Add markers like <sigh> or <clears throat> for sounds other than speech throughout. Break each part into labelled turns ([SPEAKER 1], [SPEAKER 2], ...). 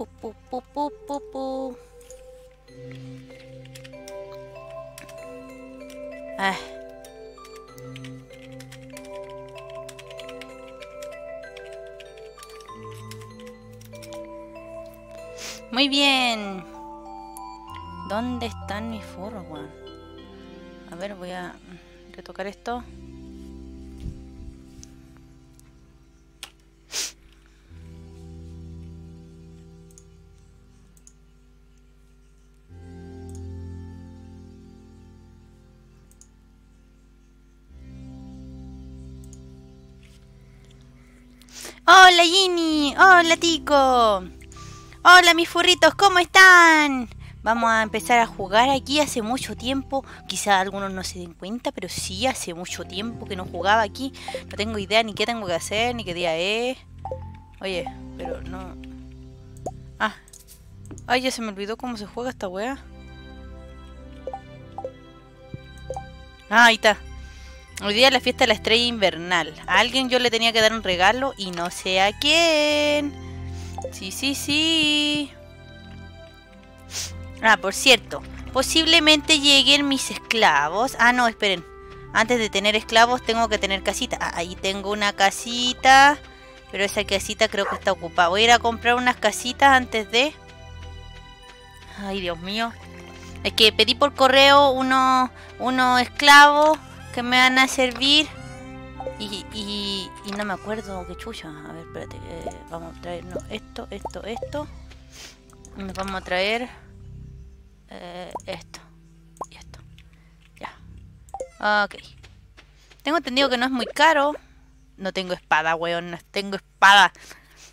[SPEAKER 1] Pu, pu, pu. Ah. Muy bien. ¿Dónde están mis forros? A ver, voy a retocar esto. Hola Tico. Hola mis furritos, ¿cómo están? Vamos a empezar a jugar aquí hace mucho tiempo. Quizá algunos no se den cuenta, pero sí hace mucho tiempo que no jugaba aquí. No tengo idea ni qué tengo que hacer, ni qué día es. Oye, pero no... Ah. Ay, ya se me olvidó cómo se juega esta wea. Ah, ahí está. Hoy día es la fiesta de la estrella invernal. A alguien yo le tenía que dar un regalo y no sé a quién. Sí, sí, sí. Ah, por cierto. Posiblemente lleguen mis esclavos. Ah, no, esperen. Antes de tener esclavos tengo que tener casita. Ah, ahí tengo una casita. Pero esa casita creo que está ocupada. Voy a ir a comprar unas casitas antes de... Ay, Dios mío. Es que pedí por correo unos, unos esclavos que me van a servir. Y, y, no me acuerdo qué chucha. A ver, espérate. vamos a traer no, esto, esto, esto. Nos vamos a traer eh, esto. Y esto. Ya. Ok. Tengo entendido que no es muy caro. No tengo espada, weón. No tengo espada.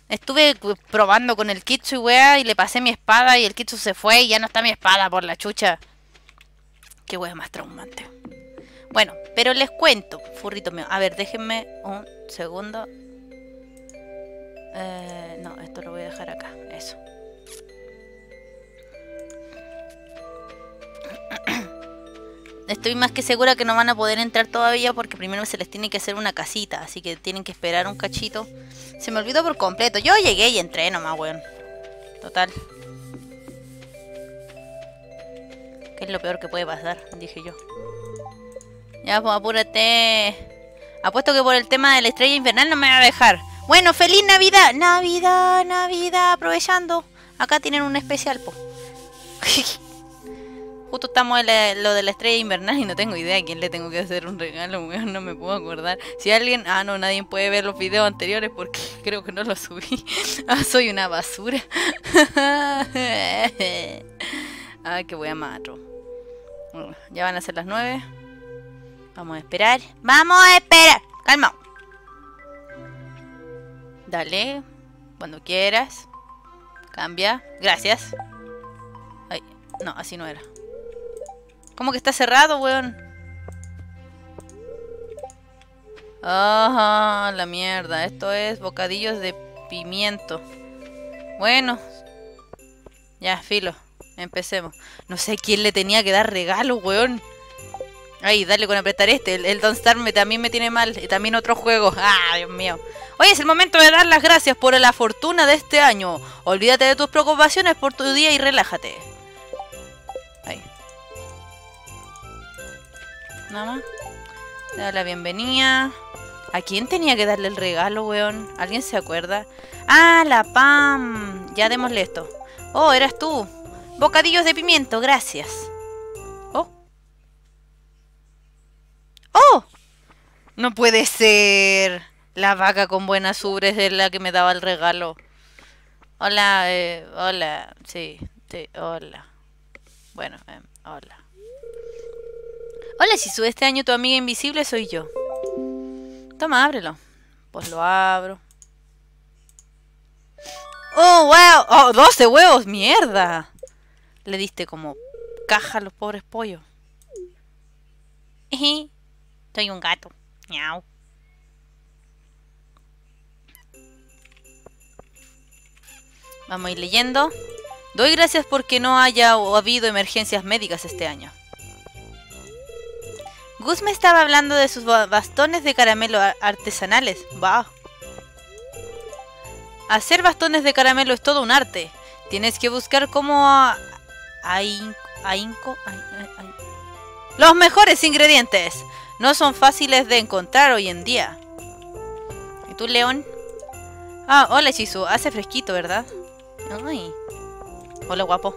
[SPEAKER 1] Estuve probando con el Kitsu y wea y le pasé mi espada y el Kitsu se fue y ya no está mi espada por la chucha. Qué wea más traumante. Bueno, pero les cuento, furrito mío. A ver, déjenme un segundo. Eh, no, esto lo voy a dejar acá. Eso. <clears throat> Estoy más que segura que no van a poder entrar todavía porque primero se les tiene que hacer una casita. Así que tienen que esperar un cachito. Se me olvidó por completo. Yo llegué y entré nomás, weón. Total. ¿Qué es lo peor que puede pasar? Dije yo. Ya, pues apúrate. Apuesto que por el tema de la estrella infernal no me va a dejar. Bueno, feliz Navidad. Navidad, Navidad, aprovechando. Acá tienen un especial, po. <laughs> Justo estamos en lo de la estrella invernal y no tengo idea a quién le tengo que hacer un regalo, weón. No me puedo acordar. Si alguien. Ah, no, nadie puede ver los videos anteriores porque <laughs> creo que no los subí. <laughs> Ah, soy una basura. ah, qué wea mato. Bueno, Ya van a ser las nueve. Vamos a esperar. ¡Vamos a esperar! Calma. Dale. Cuando quieras. Cambia. Gracias. Ay, no, así no era. ¿Cómo que está cerrado, weón? Ajá, la mierda. Esto es bocadillos de pimiento. Bueno. Ya, filo. Empecemos. No sé quién le tenía que dar regalo, weón. Ay, dale con apretar este. El, el Don't Starve me, también me tiene mal. Y también otro juego. Ah, Dios mío. Hoy es el momento de dar las gracias por la fortuna de este año. Olvídate de tus preocupaciones por tu día y relájate. Ahí. Nada más. Le da la bienvenida. ¿A quién tenía que darle el regalo, weón? ¿Alguien se acuerda? Ah, la Pam. Ya démosle esto. Oh, eras tú. Bocadillos de pimiento, gracias. ¡Oh! No puede ser. La vaca con buenas ubres es la que me daba el regalo. Hola, eh, hola. Sí, hola. Bueno, em, hola. Hola, si sube este año tu amiga invisible soy yo. Toma, ábrelo. Pues lo abro. ¡Oh, wow! ¡Oh, 12 huevos! ¡Mierda! Le diste como caja a los pobres pollos. Soy un gato. Miau. Vamos a ir leyendo. Doy gracias porque no haya o habido emergencias médicas este año. Gus me estaba hablando de sus ba- bastones de caramelo ar- artesanales. Va. Hacer bastones de caramelo es todo un arte. Tienes que buscar cómo a... ahínco... Los mejores ingredientes. No son fáciles de encontrar hoy en día. ¿Y tú, León? Ah, hola, Chisu. Hace fresquito, ¿verdad? Ay. Hola, guapo.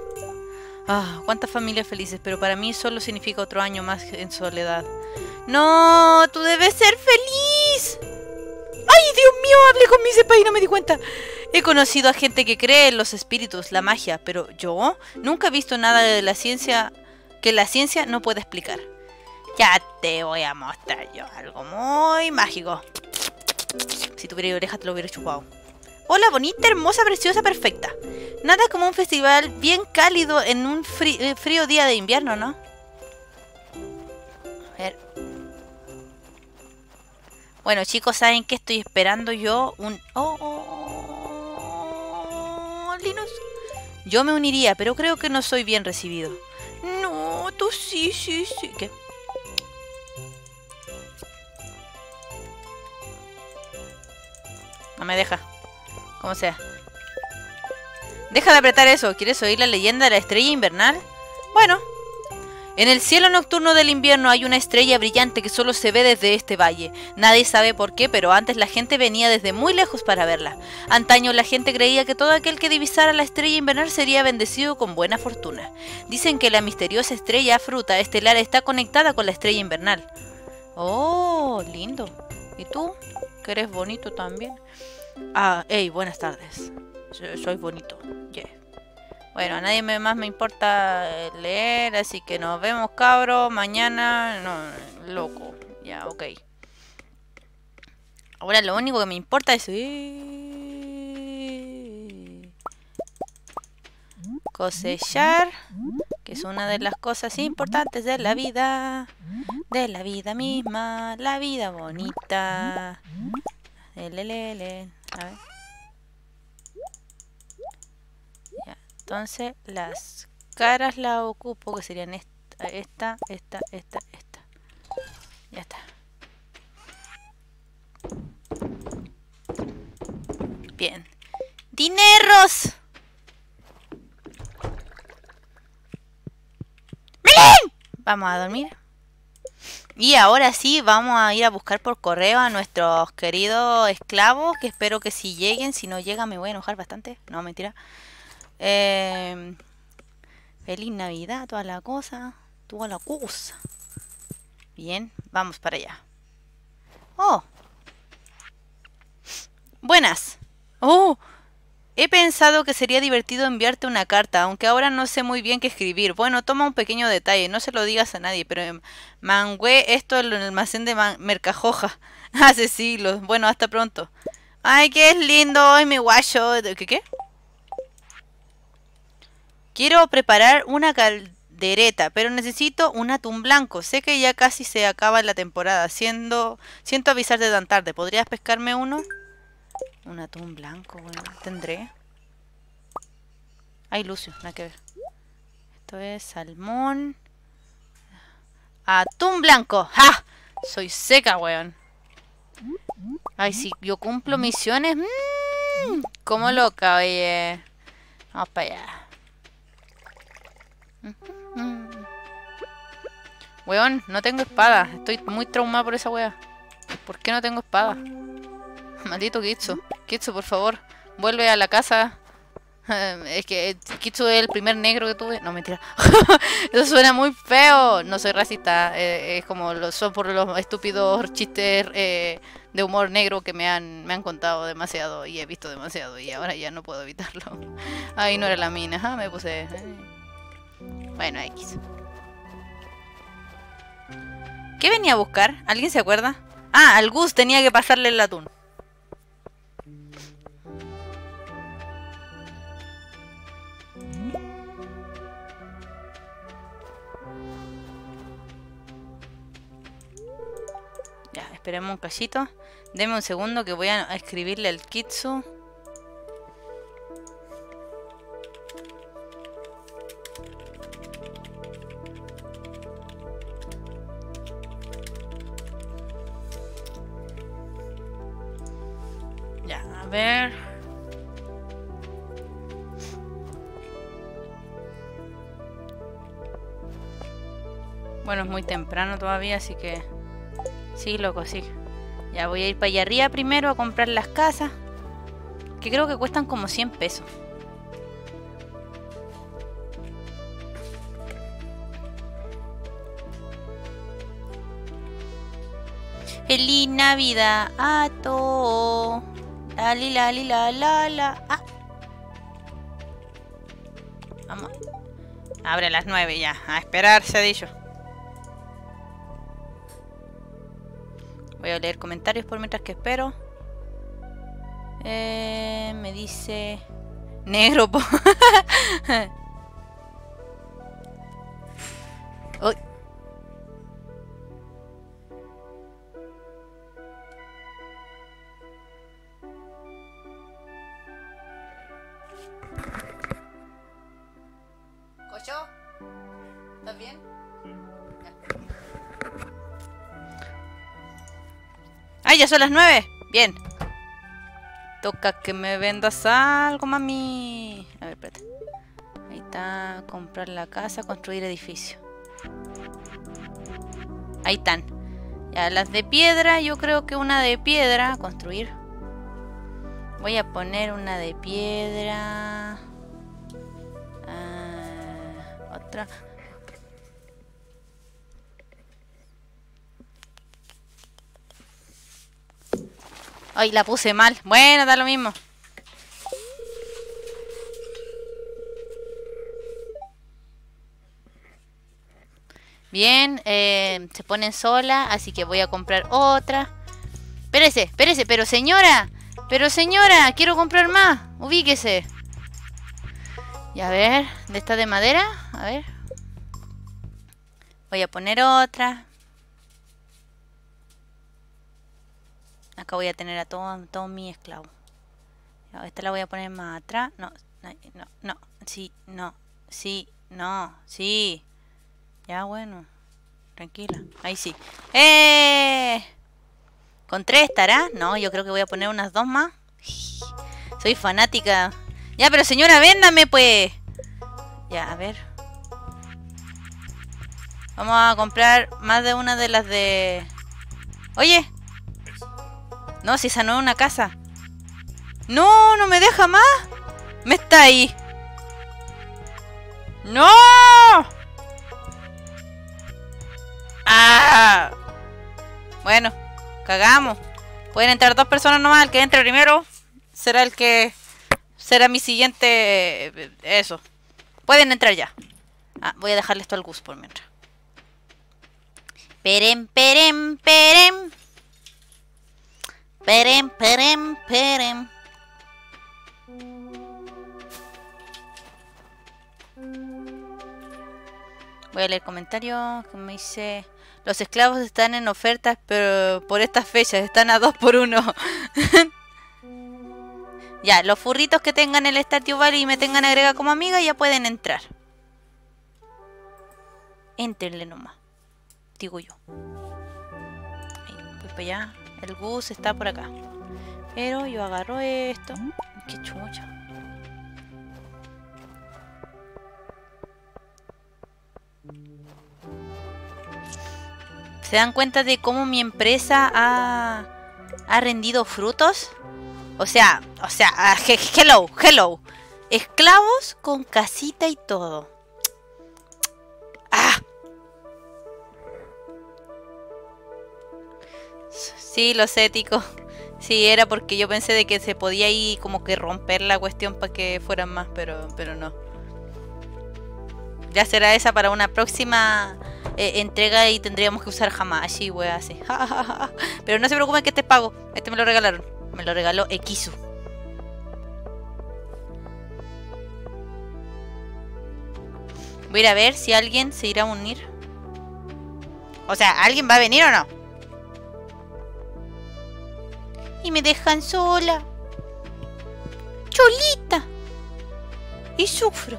[SPEAKER 1] Ah, cuántas familias felices, pero para mí solo significa otro año más en soledad. No, tú debes ser feliz. ¡Ay, Dios mío! Hablé con mi sepa y no me di cuenta. He conocido a gente que cree en los espíritus, la magia, pero yo nunca he visto nada de la ciencia que la ciencia no puede explicar. Ya te voy a mostrar yo algo muy mágico. Si tuviera orejas te lo hubiera chupado. Hola, bonita, hermosa, preciosa, perfecta. Nada como un festival bien cálido en un eh, frío día de invierno, ¿no? A ver. Bueno, chicos, ¿saben qué estoy esperando yo? Un... Oh, oh, oh, Linus. Yo me uniría, pero creo que no soy bien recibido. No, tú sí, sí, sí. ¿Qué? No me deja. Como sea. Deja de apretar eso. ¿Quieres oír la leyenda de la estrella invernal? Bueno. En el cielo nocturno del invierno hay una estrella brillante que solo se ve desde este valle. Nadie sabe por qué, pero antes la gente venía desde muy lejos para verla. Antaño la gente creía que todo aquel que divisara la estrella invernal sería bendecido con buena fortuna. Dicen que la misteriosa estrella fruta estelar está conectada con la estrella invernal. Oh, lindo. ¿Y tú? Que eres bonito también. Ah, hey, buenas tardes. Soy bonito. Bueno, a nadie más me importa eh, leer, así que nos vemos, cabros. Mañana, no, loco. Ya, ok. Ahora lo único que me importa es... Cosechar, que es una de las cosas importantes de la vida. De la vida misma, la vida bonita. Lelele. A ver. Entonces las caras la ocupo, que serían esta, esta, esta, esta, esta. Ya está. Bien. ¡Dineros! ¡Melín! Vamos a dormir. Y ahora sí, vamos a ir a buscar por correo a nuestros queridos esclavos, que espero que si lleguen, si no llegan me voy a enojar bastante. No, mentira. Eh, feliz Navidad, toda la cosa, toda la cosa. Bien, vamos para allá. Oh. Buenas. Oh, He pensado que sería divertido enviarte una carta, aunque ahora no sé muy bien qué escribir. Bueno, toma un pequeño detalle, no se lo digas a nadie, pero mangué esto en el almacén de Mercajoja <laughs> hace siglos. Bueno, hasta pronto. Ay, qué es lindo hoy mi guacho. ¿Qué qué? Quiero preparar una caldereta, pero necesito un atún blanco. Sé que ya casi se acaba la temporada. Siendo, siento avisarte tan tarde. ¿Podrías pescarme uno? Un atún blanco, bueno, tendré. Ay, Lucio, nada que ver. Esto es salmón. Atún blanco. ¡Ja! Soy seca, weón. Ay, si yo cumplo misiones. Mmm, como loca, oye. Vamos para allá. Weón, no tengo espada. Estoy muy traumado por esa wea. ¿Por qué no tengo espada? Maldito Kitsu. Kitsu, por favor, vuelve a la casa. es que Kitsu es el primer negro que tuve. No, mentira. <laughs> Eso suena muy feo. No soy racista. Eh, es como lo, son por los estúpidos chistes eh, de humor negro que me han, me han contado demasiado y he visto demasiado. Y ahora ya no puedo evitarlo. <laughs> Ay, no era la mina. me puse... Eh. Bueno, X. ¿Qué venía a buscar? ¿Alguien se acuerda? Ah, al Gus tenía que pasarle el atún. esperemos un cachito. Deme un segundo que voy a escribirle al Kitsu. Ya, a ver. Bueno, es muy temprano todavía, así que... Sí, loco, sí. Ya voy a ir para allá arriba primero a comprar las casas. Que creo que cuestan como 100 pesos. Feliz Navidad a todos. La li la la la. Ah. Vamos. Abre las 9 ya. A esperar, se ha dicho. Voy a leer comentarios por mientras que espero. Eh, me dice... Negro, po. <laughs> ya son las nueve! Bien. Toca que me vendas algo, mami. A ver, espérate. Ahí está. Comprar la casa, construir edificio. Ahí están. Ya, las de piedra, yo creo que una de piedra. Construir. Voy a poner una de piedra. Ah, otra. Ay, la puse mal. Bueno, da lo mismo. Bien, eh, se ponen sola, así que voy a comprar otra. Espérese, espérese, pero señora, pero señora, quiero comprar más. Ubíquese. Y a ver, de esta de madera, a ver. Voy a poner otra. Acá voy a tener a todos todo mi esclavo. Esta la voy a poner más atrás. No, no, no. Sí, no. Sí, no. Sí. Ya, bueno. Tranquila. Ahí sí. ¡Eh! ¿Con tres estará? No, yo creo que voy a poner unas dos más. <laughs> Soy fanática. Ya, pero señora, véndame, pues. Ya, a ver. Vamos a comprar más de una de las de... Oye, no, si es una casa. No, no me deja más. Me está ahí. ¡No! ¡Ah! Bueno, cagamos. Pueden entrar dos personas nomás. El que entre primero será el que... Será mi siguiente... Eso. Pueden entrar ya. Ah, voy a dejarle esto al Gus por mientras. Perem, perem, perem. Perem, perem, perem. Voy a leer comentarios que me dice... Los esclavos están en ofertas, pero por estas fechas están a dos por uno. <laughs> ya, los furritos que tengan el Statue Valley y me tengan agregado como amiga ya pueden entrar. Entrenle nomás. Digo yo. Ahí, voy para allá. El bus está por acá. Pero yo agarro esto. Qué chucha. ¿Se dan cuenta de cómo mi empresa ha, ha rendido frutos? O sea, o sea, ah, hello, hello. Esclavos con casita y todo. Sí, los éticos. Sí, era porque yo pensé de que se podía ahí como que romper la cuestión para que fueran más, pero, pero no. Ya será esa para una próxima eh, entrega y tendríamos que usar y wea, así. <laughs> pero no se preocupen que este es pago. Este me lo regalaron. Me lo regaló Ekisu. Voy a ir a ver si alguien se irá a unir. O sea, ¿alguien va a venir o no? Y me dejan sola. Cholita. Y sufro.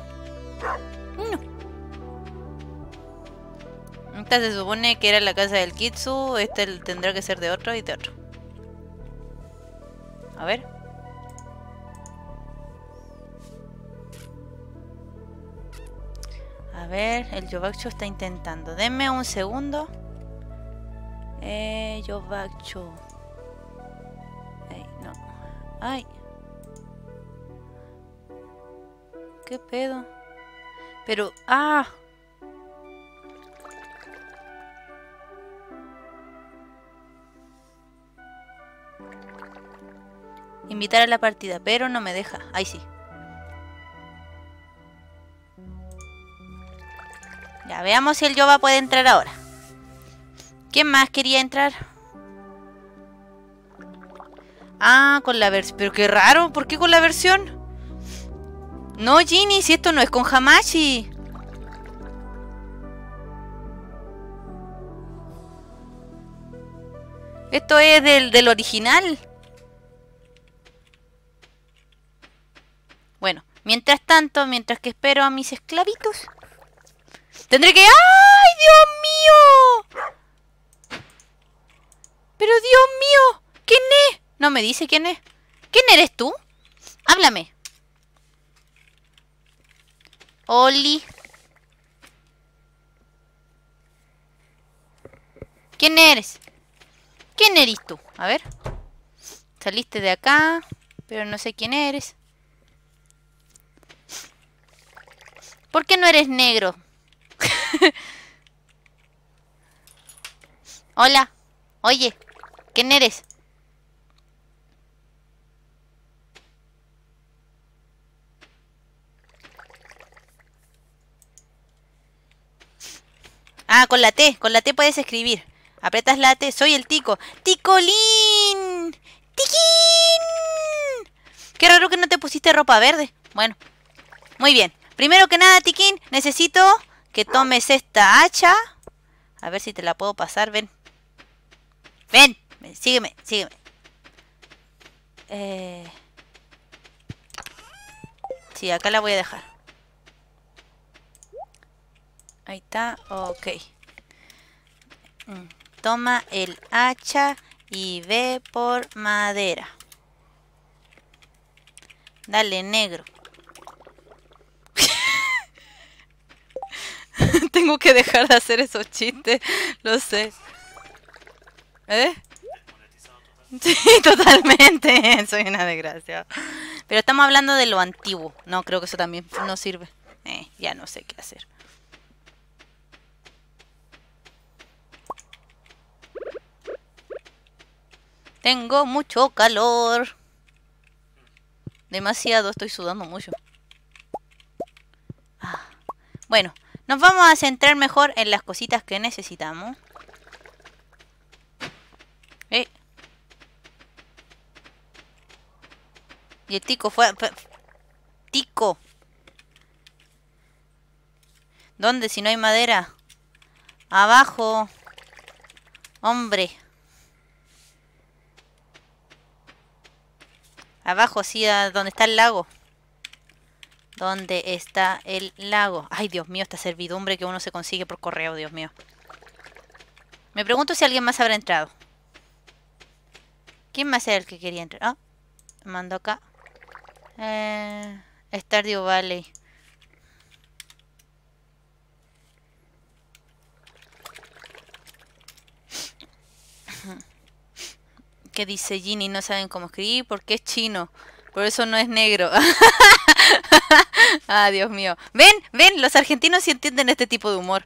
[SPEAKER 1] No. Esta se supone que era la casa del Kitsu. Este tendrá que ser de otro y de otro. A ver. A ver, el Yobacho está intentando. Denme un segundo. Eh, Yobacho. Ay. ¿Qué pedo? Pero... ¡Ah! Invitar a la partida, pero no me deja. Ahí sí. Ya, veamos si el Yoba puede entrar ahora. ¿Quién más quería entrar? Ah, con la versión. Pero qué raro, ¿por qué con la versión? No, Ginny, si esto no es con Hamachi. Esto es del, del original. Bueno, mientras tanto, mientras que espero a mis esclavitos, tendré que... ¡Ay, Dios mío! Pero Dios mío, ¿quién es? No me dice quién es. ¿Quién eres tú? Háblame. Oli. ¿Quién eres? ¿Quién eres tú? A ver. Saliste de acá, pero no sé quién eres. ¿Por qué no eres negro? <laughs> Hola. Oye, ¿quién eres? Ah, con la T. Con la T puedes escribir. Apretas la T. Soy el tico. ¡Ticolín! ¡Tiquín! Qué raro que no te pusiste ropa verde. Bueno. Muy bien. Primero que nada, Tiquín, necesito que tomes esta hacha. A ver si te la puedo pasar. Ven. Ven. Sígueme, sígueme. Eh... Sí, acá la voy a dejar. Ahí está, ok. Mm, toma el hacha y ve por madera. Dale, negro. <laughs> Tengo que dejar de hacer esos chistes, lo sé. ¿Eh? Sí, <laughs> totalmente. <laughs> Soy una desgracia. Pero estamos hablando de lo antiguo. No, creo que eso también no sirve. Eh, ya no sé qué hacer. Tengo mucho calor. Demasiado, estoy sudando mucho. Ah. Bueno, nos vamos a centrar mejor en las cositas que necesitamos. Eh. Y el tico fue... Tico. ¿Dónde si no hay madera? Abajo. Hombre. Abajo, sí, donde está el lago. ¿Dónde está el lago? Ay, Dios mío, esta servidumbre que uno se consigue por correo, Dios mío. Me pregunto si alguien más habrá entrado. ¿Quién más era el que quería entrar? Ah, mando acá. Eh, Stardew Valley. ¿Qué dice Ginny? No saben cómo escribir porque es chino. Por eso no es negro. <laughs> ah, Dios mío. Ven, ven, los argentinos sí entienden este tipo de humor.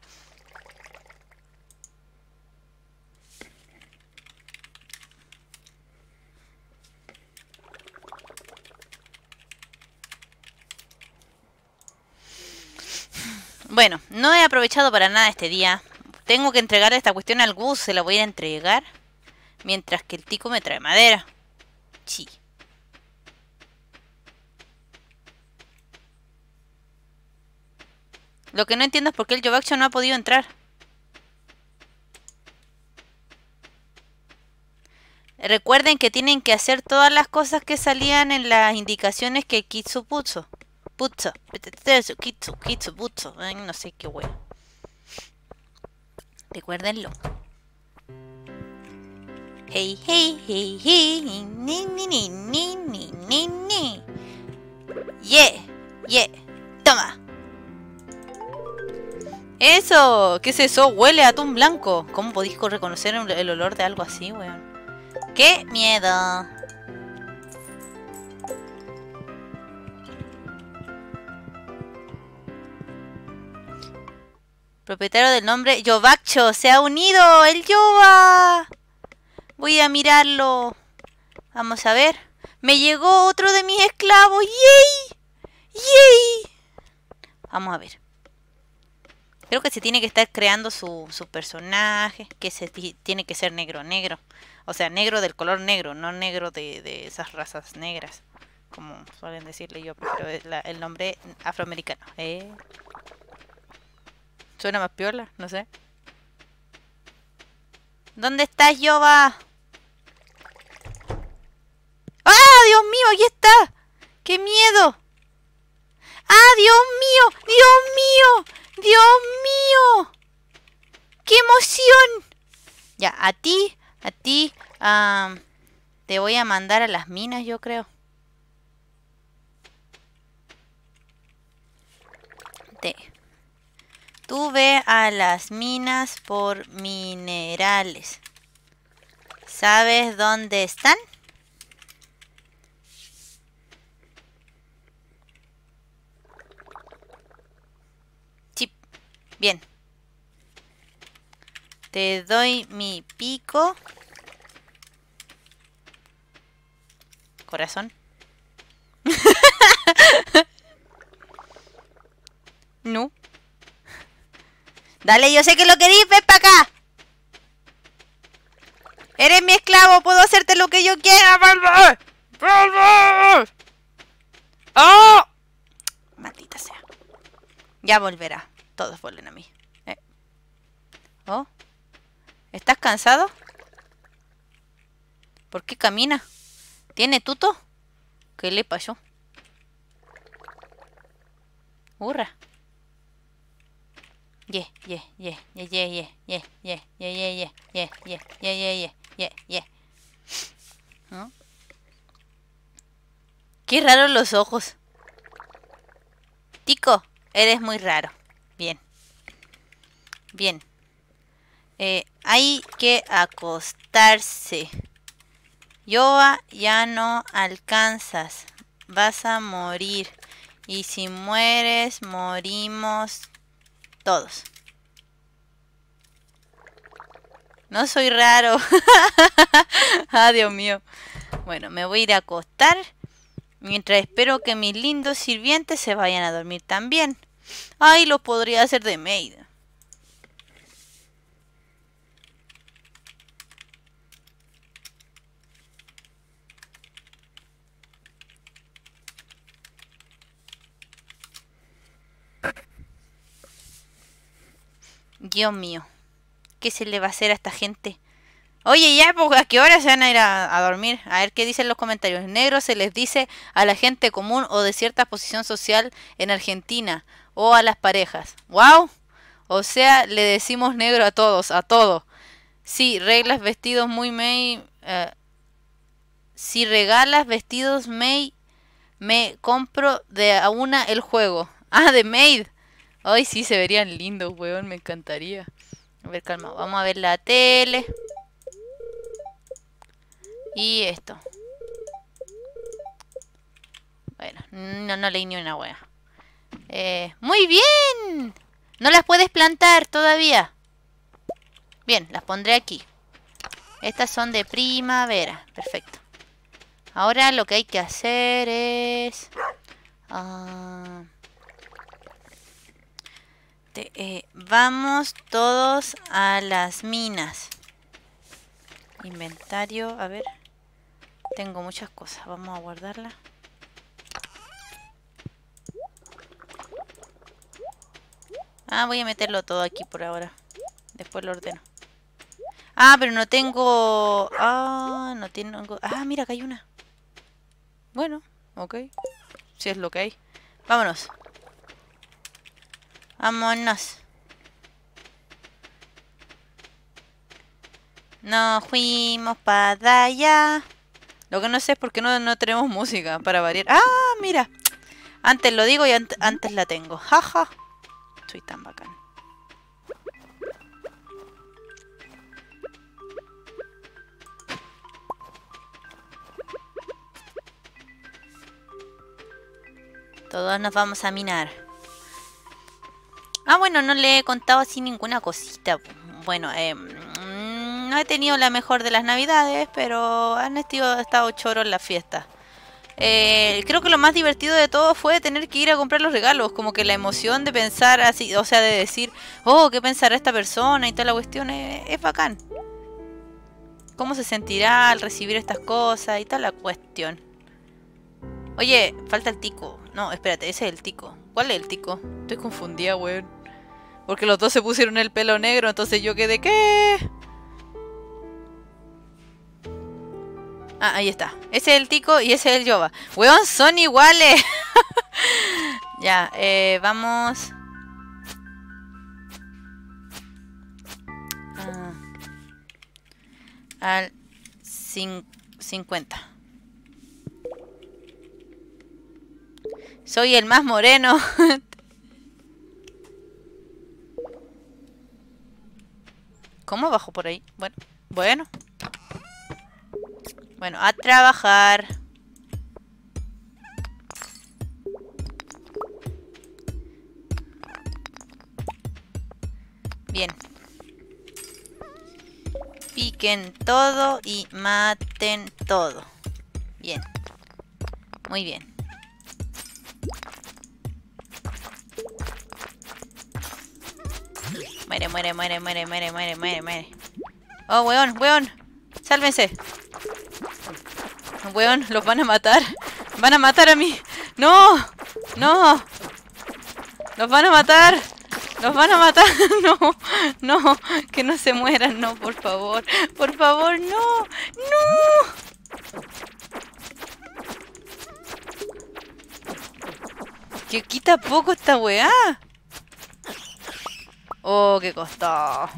[SPEAKER 1] Bueno, no he aprovechado para nada este día. Tengo que entregar esta cuestión al Gus, se la voy a entregar. Mientras que el tico me trae madera. Sí. Lo que no entiendo es por qué el Jovaxo no ha podido entrar. Recuerden que tienen que hacer todas las cosas que salían en las indicaciones que Kitsu puso. Puso. Kitsu, Kitsu, puso. no sé qué huevo. Recuérdenlo. Hey, hey, hey, hey. Ni, ni, ni, ni, ni, ni, ni. Yeah, yeah. Toma. eso? ¿Qué es eso? Huele a atún blanco. ¿Cómo podéis reconocer el olor de algo así, weón? ¡Qué miedo! Propietario del nombre Yovacho se ha unido. ¡El Yova! Voy a mirarlo. Vamos a ver. Me llegó otro de mis esclavos. ¡Yay! ¡Yay! Vamos a ver. Creo que se tiene que estar creando su, su personaje. Que se tiene que ser negro, negro. O sea, negro del color negro, no negro de, de esas razas negras. Como suelen decirle yo, pero el nombre afroamericano. ¿eh? Suena más piola, no sé. ¿Dónde estás, Yoba? ¡Ah, Dios mío! ¡Ahí está! ¡Qué miedo! ¡Ah, Dios mío! ¡Dios mío! ¡Dios mío! ¡Qué emoción! Ya, a ti, a ti, te voy a mandar a las minas, yo creo. Te. Tú ve a las minas por minerales. ¿Sabes dónde están? Sí, bien. Te doy mi pico. Corazón. <laughs> no. Dale, yo sé que lo querís, ven para acá. Eres mi esclavo, puedo hacerte lo que yo quiera, ¡Vuelve! ¡Vuelve! ¡Oh! Maldita sea. Ya volverá. Todos vuelven a mí. Eh. ¿Oh? ¿Estás cansado? ¿Por qué camina? ¿Tiene tuto? ¿Qué le pasó? Hurra. Yeah, yeah, yeah, yeah, yeah, yeah, yeah, yeah, yeah, yeah, yeah, yeah, yeah, yeah, yeah, yeah, yeah. Qué raros los ojos. Tico, eres muy raro. Bien. Bien. Eh, hay que acostarse. Yoa, ya no alcanzas. Vas a morir. Y si mueres, morimos todos. No soy raro. <laughs> ah, Dios mío. Bueno, me voy a ir a acostar. Mientras espero que mis lindos sirvientes se vayan a dormir también. Ay, lo podría hacer de maid. Dios mío. ¿Qué se le va a hacer a esta gente? Oye, ya, pues, ¿a qué hora se van a ir a, dormir? A ver qué dicen los comentarios. Negro se les dice a la gente común o de cierta posición social en Argentina. O a las parejas. ¡Wow! O sea, le decimos negro a todos, a todo. Sí, reglas, vestidos muy May. Eh, si regalas vestidos May, me compro de a una el juego. Ah, de Maid. Ay, sí, se verían lindos, weón, me encantaría. A ver, calma, vamos a ver la tele. Y esto. Bueno, no, no leí ni una wea. Eh, ¡Muy bien! No las puedes plantar todavía. Bien, las pondré aquí. Estas son de primavera. Perfecto. Ahora lo que hay que hacer es... Ah, eh, vamos todos a las minas. Inventario, a ver. Tengo muchas cosas, vamos a guardarla. Ah, voy a meterlo todo aquí por ahora. Después lo ordeno. Ah, pero no tengo... Ah, no tengo... Ah, mira, acá hay una. Bueno, ok. Si es lo que hay. Vámonos. Vámonos. Nos fuimos para allá. Lo que no sé es por qué no, no tenemos música para variar. ¡Ah, mira! Antes lo digo y antes la tengo. Jaja estoy tan bacán. Todos nos vamos a minar. Ah, bueno, no le he contado así ninguna cosita. Bueno, eh, mm, no he tenido la mejor de las navidades, pero han estado, estado choros las fiestas. Eh, creo que lo más divertido de todo fue tener que ir a comprar los regalos, como que la emoción de pensar así, o sea, de decir, oh, ¿qué pensará esta persona? Y toda la cuestión es, es bacán. ¿Cómo se sentirá al recibir estas cosas y toda la cuestión? Oye, falta el tico. No, espérate, ese es el tico. ¿Cuál es el tico? Estoy confundida, weón. Porque los dos se pusieron el pelo negro, entonces yo quedé, ¿qué? Ah, ahí está. Ese es el Tico y ese es el Yoba. Weón, son iguales. <laughs> ya, eh, vamos... Ah, al 50. Soy el más moreno. <laughs> ¿Cómo bajo por ahí? Bueno, bueno. Bueno, a trabajar. Bien. Piquen todo y maten todo. Bien. Muy bien. Muere, muere, muere, muere, muere, muere, muere, muere. Oh, weón, weón. Sálvense. Weón, los van a matar. Van a matar a mí. No, no. Los van a matar. Los van a matar. <laughs> No, no. Que no se mueran. No, por favor. Por favor, no. No. Que quita poco esta weá. Oh, qué costó.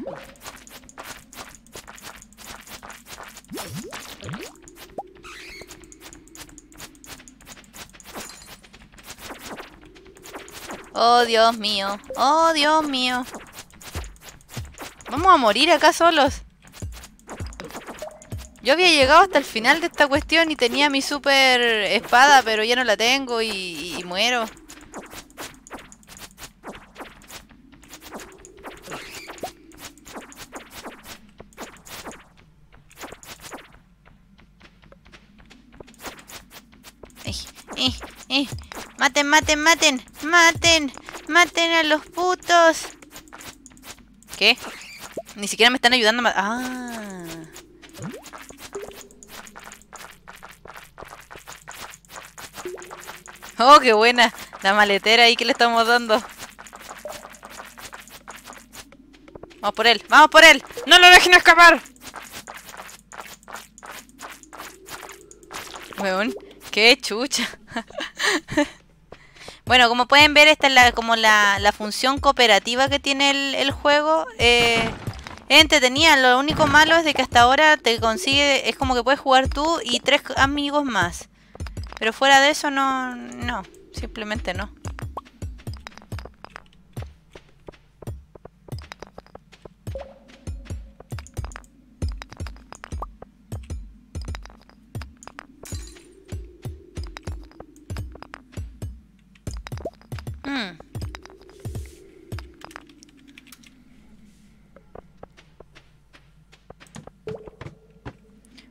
[SPEAKER 1] Oh, Dios mío. Oh, Dios mío. Vamos a morir acá solos. Yo había llegado hasta el final de esta cuestión y tenía mi super espada, pero ya no la tengo y, y muero. Maten, maten, maten. Maten. A los putos. ¿Qué? Ni siquiera me están ayudando a. Ah. Oh, qué buena. La maletera ahí que le estamos dando. Vamos por él. Vamos por él. No lo dejen escapar. Weón. Qué chucha. <laughs> bueno, como pueden ver, esta es la, como la, la función cooperativa que tiene el, el juego. Eh, es entretenida. Lo único malo es de que hasta ahora te consigue... Es como que puedes jugar tú y tres amigos más. Pero fuera de eso no... No. Simplemente no.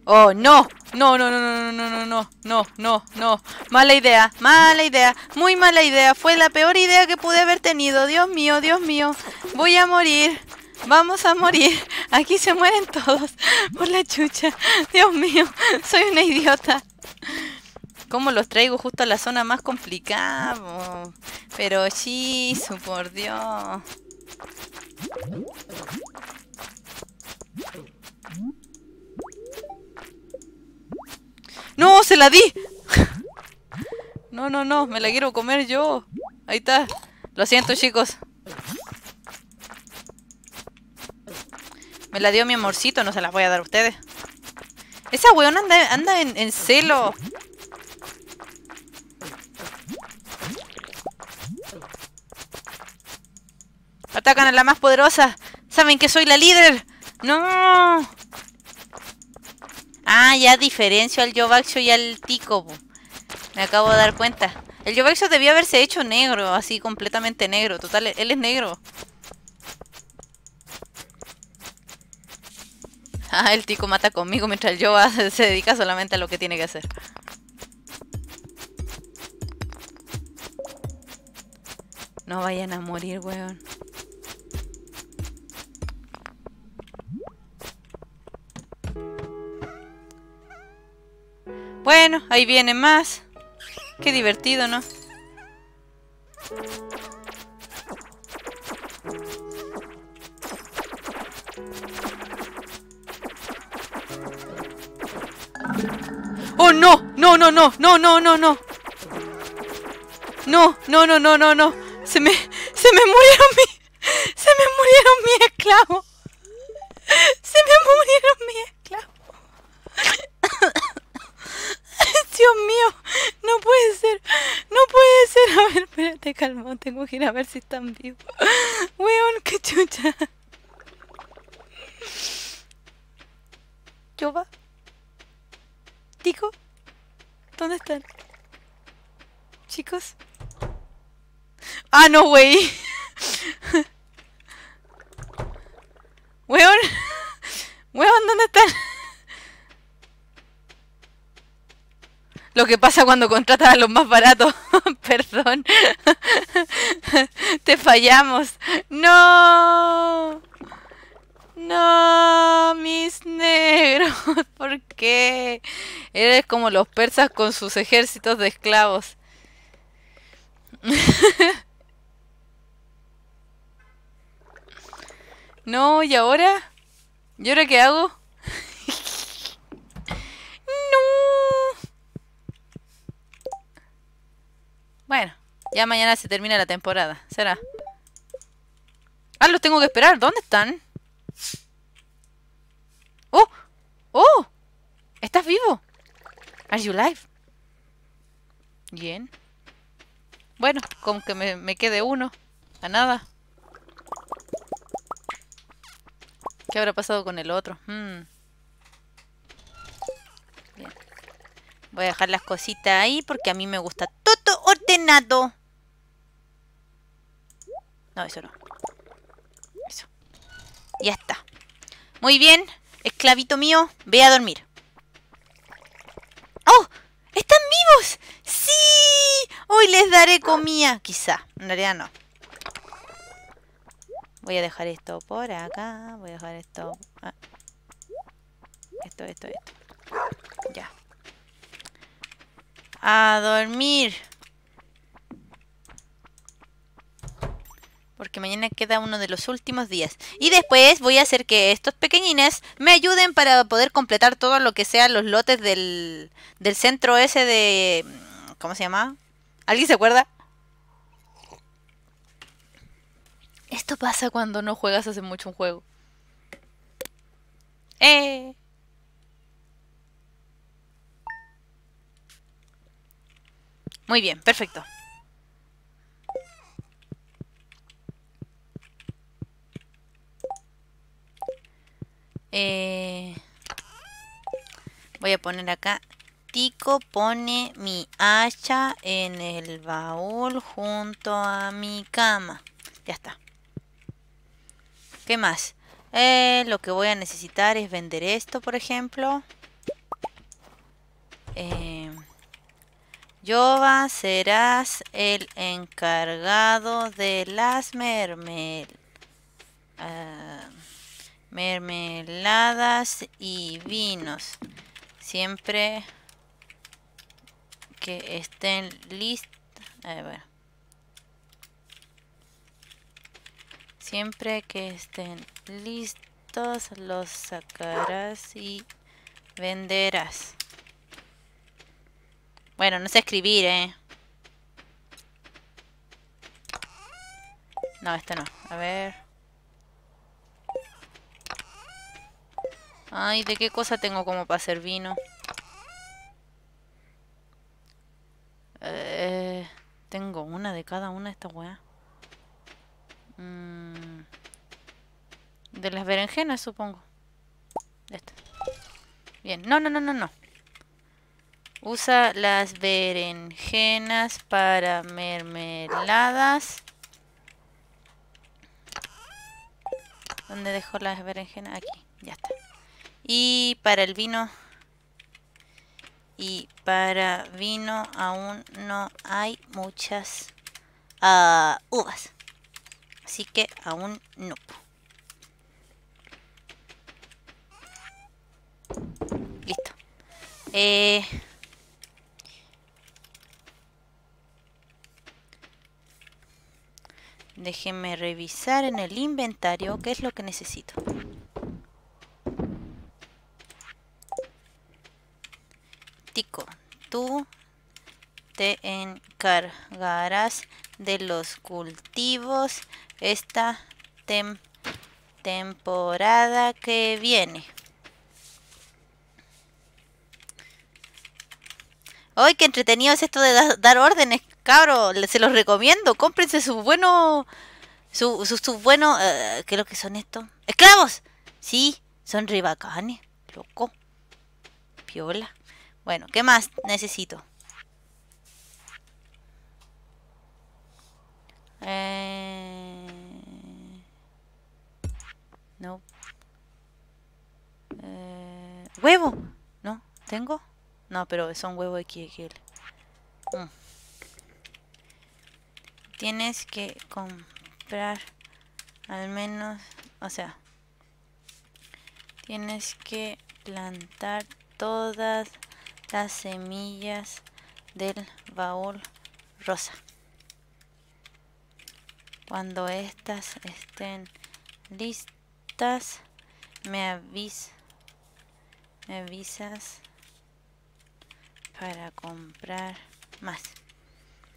[SPEAKER 1] Oh, no. No, no, no, no, no, no, no, no, no, no. Mala idea, mala idea, muy mala idea. Fue la peor idea que pude haber tenido. Dios mío, Dios mío. Voy a morir. Vamos a morir. Aquí se mueren todos. Por la chucha. Dios mío, soy una idiota. ¿Cómo los traigo justo a la zona más complicada? Pero Shizu, por Dios. ¡No! ¡Se la di! <laughs> No, no, no. Me la quiero comer yo. Ahí está. Lo siento, chicos. Me la dio mi amorcito. No se las voy a dar a ustedes. Esa weona anda, anda en, en celo. Atacan a la más poderosa. Saben que soy la líder. No. Ah, ya diferencio al Yobaxio y al Tico. Me acabo de dar cuenta. El Jovexo debía haberse hecho negro, así completamente negro. Total, él es negro. Ah, el tico mata conmigo mientras el Jova <laughs> se dedica solamente a lo que tiene que hacer. No vayan a morir, weón. Bueno, ahí viene más. Qué divertido, ¿no? ¡Oh, no! ¡No, no, no! ¡No, no, no, no! No, no, no, no, no, no. Se me... Se me murieron mi... Se me murieron mis esclavos. Se me murieron mis esclavos. Dios mío, no puede ser, no puede ser. A ver, espérate, calma, tengo que ir a ver si están vivos. Weón, qué chucha. ¿Yoba? ¿Tico? ¿Dónde están? ¿Chicos? Ah, no, wey. Weón. Weón, ¿dónde están? Lo que pasa cuando contratas a los más baratos. <laughs> Perdón. Te fallamos. No. No, mis negros. <laughs> ¿Por qué? Eres como los persas con sus ejércitos de esclavos. <laughs> No, ¿y ahora? ¿Y ahora qué hago? no. Bueno, ya mañana se termina la temporada. ¿Será? Ah, los tengo que esperar. ¿Dónde están? ¡Oh! ¡Oh! ¿Estás vivo? ¿Are you live? Bien. Bueno, como que me, me quede uno. A nada. ¿Qué habrá pasado con el otro? Hmm. Bien. Voy a dejar las cositas ahí porque a mí me gusta todo ordenado. No, eso no. Eso. Ya está. Muy bien. Esclavito mío, ve a dormir. ¡Oh! ¡Están vivos! ¡Sí! Hoy les daré comida. Quizá. En realidad no. Voy a dejar esto por acá. Voy a dejar esto... Ah. Esto, esto, esto. Ya. A dormir. Porque mañana queda uno de los últimos días. Y después voy a hacer que estos pequeñines me ayuden para poder completar todo lo que sea los lotes del, del centro ese de... ¿Cómo se llama? ¿Alguien se acuerda? Esto pasa cuando no juegas hace mucho un juego. ¡Eh! Muy bien, perfecto. Eh, voy a poner acá. Tico pone mi hacha en el baúl junto a mi cama. Ya está. ¿Qué más? Eh, lo que voy a necesitar es vender esto, por ejemplo. Eh, serás el encargado de las mermel, uh, mermeladas y vinos. Siempre que estén listos. Eh, bueno. Siempre que estén listos los sacarás y venderás. Bueno, no sé escribir, ¿eh? No, este no. A ver. Ay, ¿de qué cosa tengo como para hacer vino? Eh, tengo una de cada una de estas weas. Mm, de las berenjenas, supongo. Esta. Bien. No, no, no, no, no. Usa las berenjenas para mermeladas. ¿Dónde dejó las berenjenas? Aquí, ya está. Y para el vino... Y para vino aún no hay muchas uh, uvas. Así que aún no. Listo. Eh... Déjenme revisar en el inventario qué es lo que necesito. Tico, tú te encargarás de los cultivos esta temporada que viene. ¡Ay, qué entretenido es esto de dar órdenes! cabro, se los recomiendo. Cómprense sus buenos. Sus su, buenos. Uh, ¿Qué es lo que son estos? ¡Esclavos! Sí, son re bacanes. Loco. Piola. Bueno, ¿qué más necesito? Eh... No. Eh... ¿Huevo? ¿No? ¿Tengo? No, pero son huevos XXL. Mm tienes que comprar al menos, o sea, tienes que plantar todas las semillas del baúl rosa. Cuando estas estén listas, me avis me avisas para comprar más.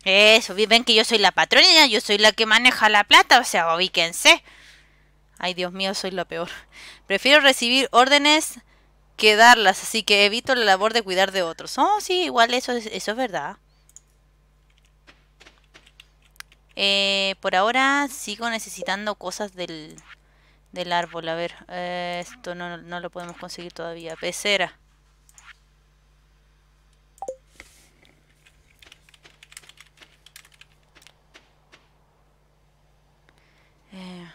[SPEAKER 1] Eso, ven que yo soy la patrona, yo soy la que maneja la plata, o sea, ubíquense. Ay, Dios mío, soy lo peor. Prefiero recibir órdenes que darlas, así que evito la labor de cuidar de otros. Oh, sí, igual eso es, eso es verdad. Eh, por ahora sigo necesitando cosas del, del árbol. A ver, eh, esto no, no lo podemos conseguir todavía. Pecera. Eh.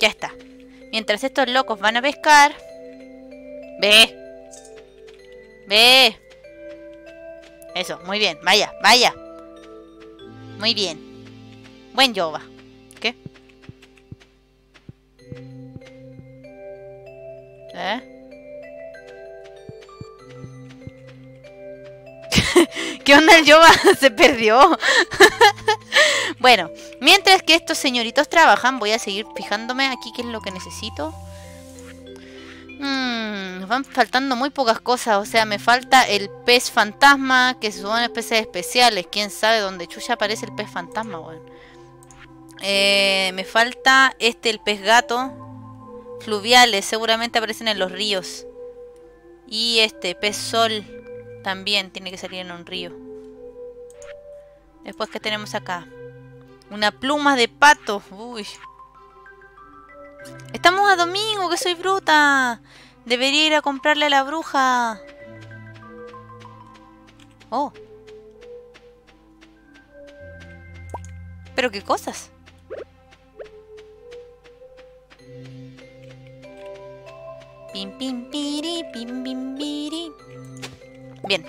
[SPEAKER 1] Ya está. Mientras estos locos van a pescar... Ve. Ve. Eso, muy bien. Vaya, vaya. Muy bien. Buen yoga. ¿Qué? ¿Eh? <laughs> ¿Qué onda el yoga? <laughs> Se perdió. <laughs> bueno, mientras que estos señoritos trabajan, voy a seguir fijándome aquí qué es lo que necesito. Mmm, van faltando muy pocas cosas. O sea, me falta el pez fantasma, que son especies especiales. Quién sabe dónde chucha aparece el pez fantasma, eh, me falta este, el pez gato. Fluviales, seguramente aparecen en los ríos. Y este, pez sol, también tiene que salir en un río. Después, ¿qué tenemos acá? Una pluma de pato. Uy, Estamos a domingo, que soy bruta. Debería ir a comprarle a la bruja. Oh. ¿Pero qué cosas? Pim, pim, piri, pim, pim, piri. Bien.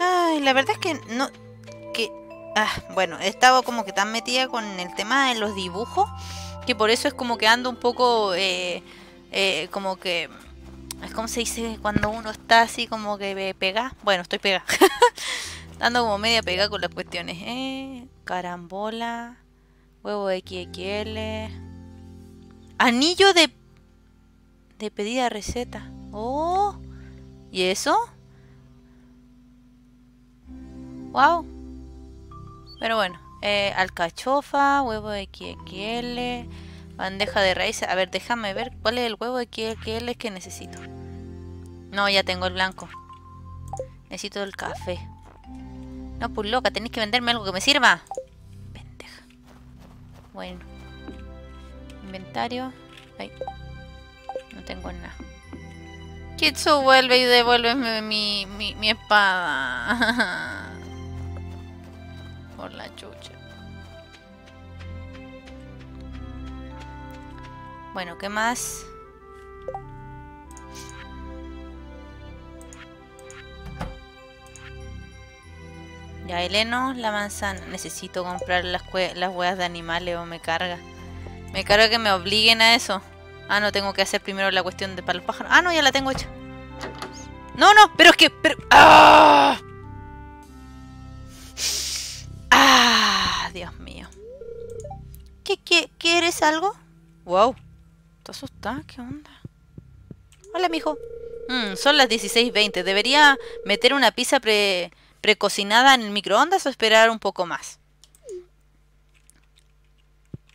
[SPEAKER 1] Ay, la verdad es que no... Que Ah, bueno, he estado como que tan metida con el tema de los dibujos que por eso es como que ando un poco eh, eh, como que es como se dice cuando uno está así como que pega bueno estoy pega. <laughs> Ando como media pegada con las cuestiones eh, carambola huevo XXL anillo de de pedida receta. Oh y eso wow pero bueno, Eh, alcachofa, huevo de XXL, bandeja de raíces. A ver, déjame ver cuál es el huevo de XXL que necesito. No, ya tengo el blanco. Necesito el café. No, pues loca, tenéis que venderme algo que me sirva. Pendeja. Bueno. Inventario. No tengo nada. Kitsu, vuelve y devuélveme mi, mi, mi espada. <laughs> La chucha. Bueno, ¿qué más? Ya, Eleno, la manzana. Necesito comprar las, las huevas de animales o me carga. Me carga que me obliguen a eso. Ah, no, tengo que hacer primero la cuestión de para los pájaros. Ah, no, ya la tengo hecha. No, no, pero es que... Pero... ¡Ah! Dios mío. ¿Qué, ¿Quieres algo? Wow. ¿Estás asustada? ¿Qué onda? Hola, mijo. Mm, son las 16.20. ¿Debería meter una pizza pre precocinada en el microondas o esperar un poco más?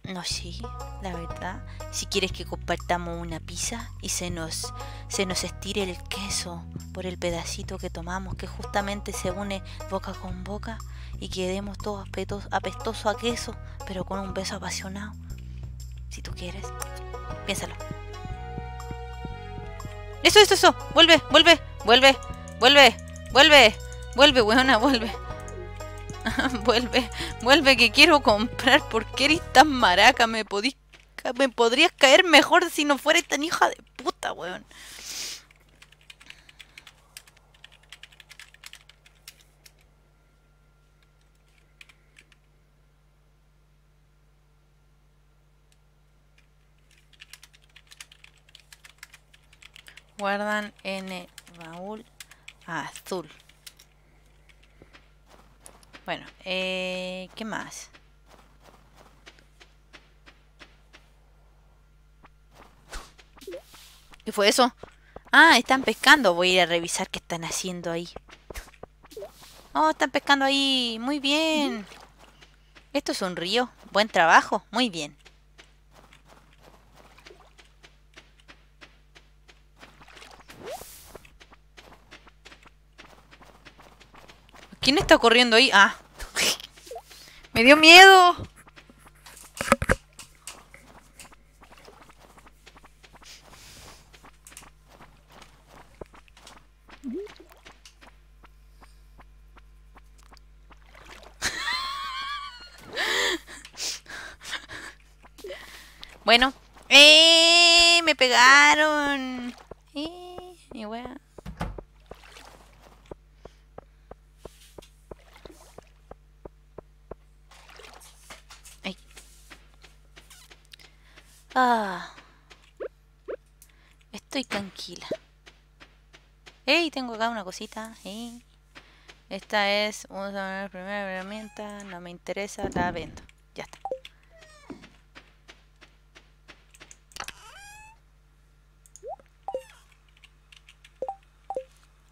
[SPEAKER 1] No, sí, la verdad. Si quieres que compartamos una pizza y se nos, se nos estire el queso por el pedacito que tomamos, que justamente se une boca con boca y quedemos todos apestosos a queso, pero con un beso apasionado. Si tú quieres, piénsalo. Eso, eso, eso. Vuelve, vuelve, vuelve, vuelve, vuelve. Vuelve, weona, vuelve. <laughs> vuelve, vuelve que quiero comprar. ¿Por qué eres tan maraca? Me, me podrías caer mejor si no fueras tan hija de puta, weón. Guardan en el baúl azul. Bueno, eh, ¿qué más? ¿Qué fue eso? Ah, están pescando. Voy a ir a revisar qué están haciendo ahí. Oh, están pescando ahí. Muy bien. Esto es un río. Buen trabajo. Muy bien. ¿Quién está corriendo ahí? Ah. Me dio miedo. bueno. ¡Eh! Me pegaron. ¡Eh! Mi wea. Ah. Estoy tranquila. ¡Ey! Tengo acá una cosita. Esta es una primera herramienta. No me interesa, la vendo. Ya está.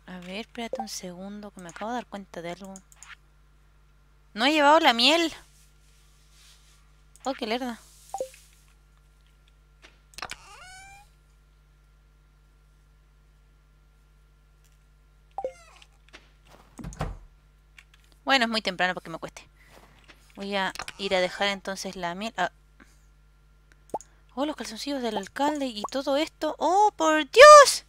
[SPEAKER 1] A ver, espérate un segundo que me acabo de dar cuenta de algo. No he llevado la miel. Oh, qué lerda. Bueno, es muy temprano para que me cueste. Voy a ir a dejar entonces la miel. Ah. Oh, los calzoncillos del alcalde y todo esto. ¡Oh, por Dios!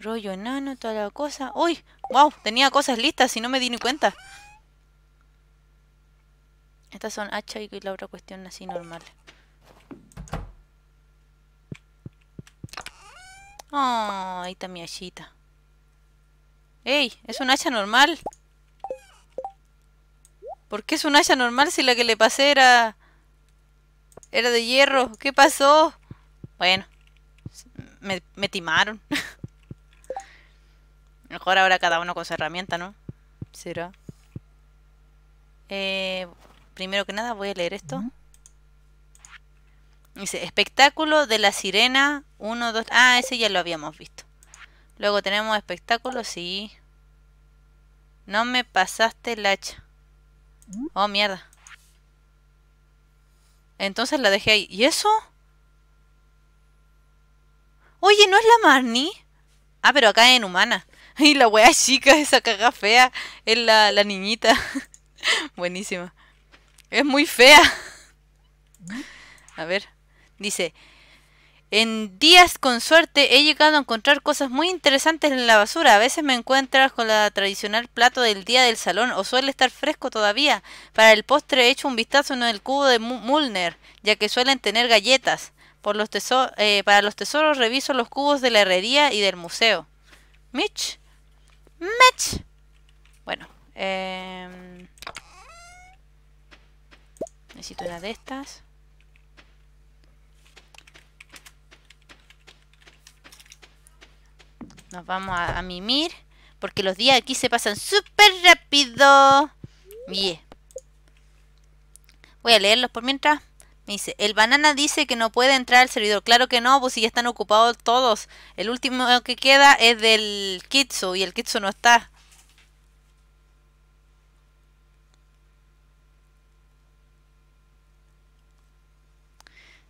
[SPEAKER 1] Rollo enano, toda la cosa. ¡Uy! ¡Wow! Tenía cosas listas y no me di ni cuenta. Estas son hacha y la otra cuestión así normal. Oh, ahí está mi hachita. ¡Ey! Es un hacha normal. ¿Por qué es un hacha normal si la que le pasé era... Era de hierro? ¿Qué pasó? Bueno, me, me timaron. <laughs> Mejor ahora cada uno con su herramienta, ¿no? Será. Eh, primero que nada voy a leer esto. Dice, espectáculo de la sirena 1, 2... Ah, ese ya lo habíamos visto. Luego tenemos espectáculo, sí. No me pasaste el hacha. Oh, mierda. Entonces la dejé ahí. ¿Y eso? Oye, ¿no es la Marnie? Ah, pero acá en humana. <laughs> Y la wea chica, esa caga fea, es la, la niñita. <laughs> Buenísima. Es muy fea. <laughs> A ver. Dice, en días con suerte he llegado a encontrar cosas muy interesantes en la basura. A veces me encuentras con la tradicional plato del día del salón o suele estar fresco todavía. Para el postre he hecho un vistazo en el cubo de Mulner, ya que suelen tener galletas. Por los eh, para los tesoros reviso los cubos de la herrería y del museo. Mitch. Mitch. Bueno. Eh... Necesito una de estas. Nos vamos a, mimir. Porque los días aquí se pasan súper rápido. Bien. Voy a leerlos por mientras. Me dice, el banana dice que no puede entrar al servidor. Claro que no, pues si ya están ocupados todos. El último que queda es del Kitsu y el Kitsu no está.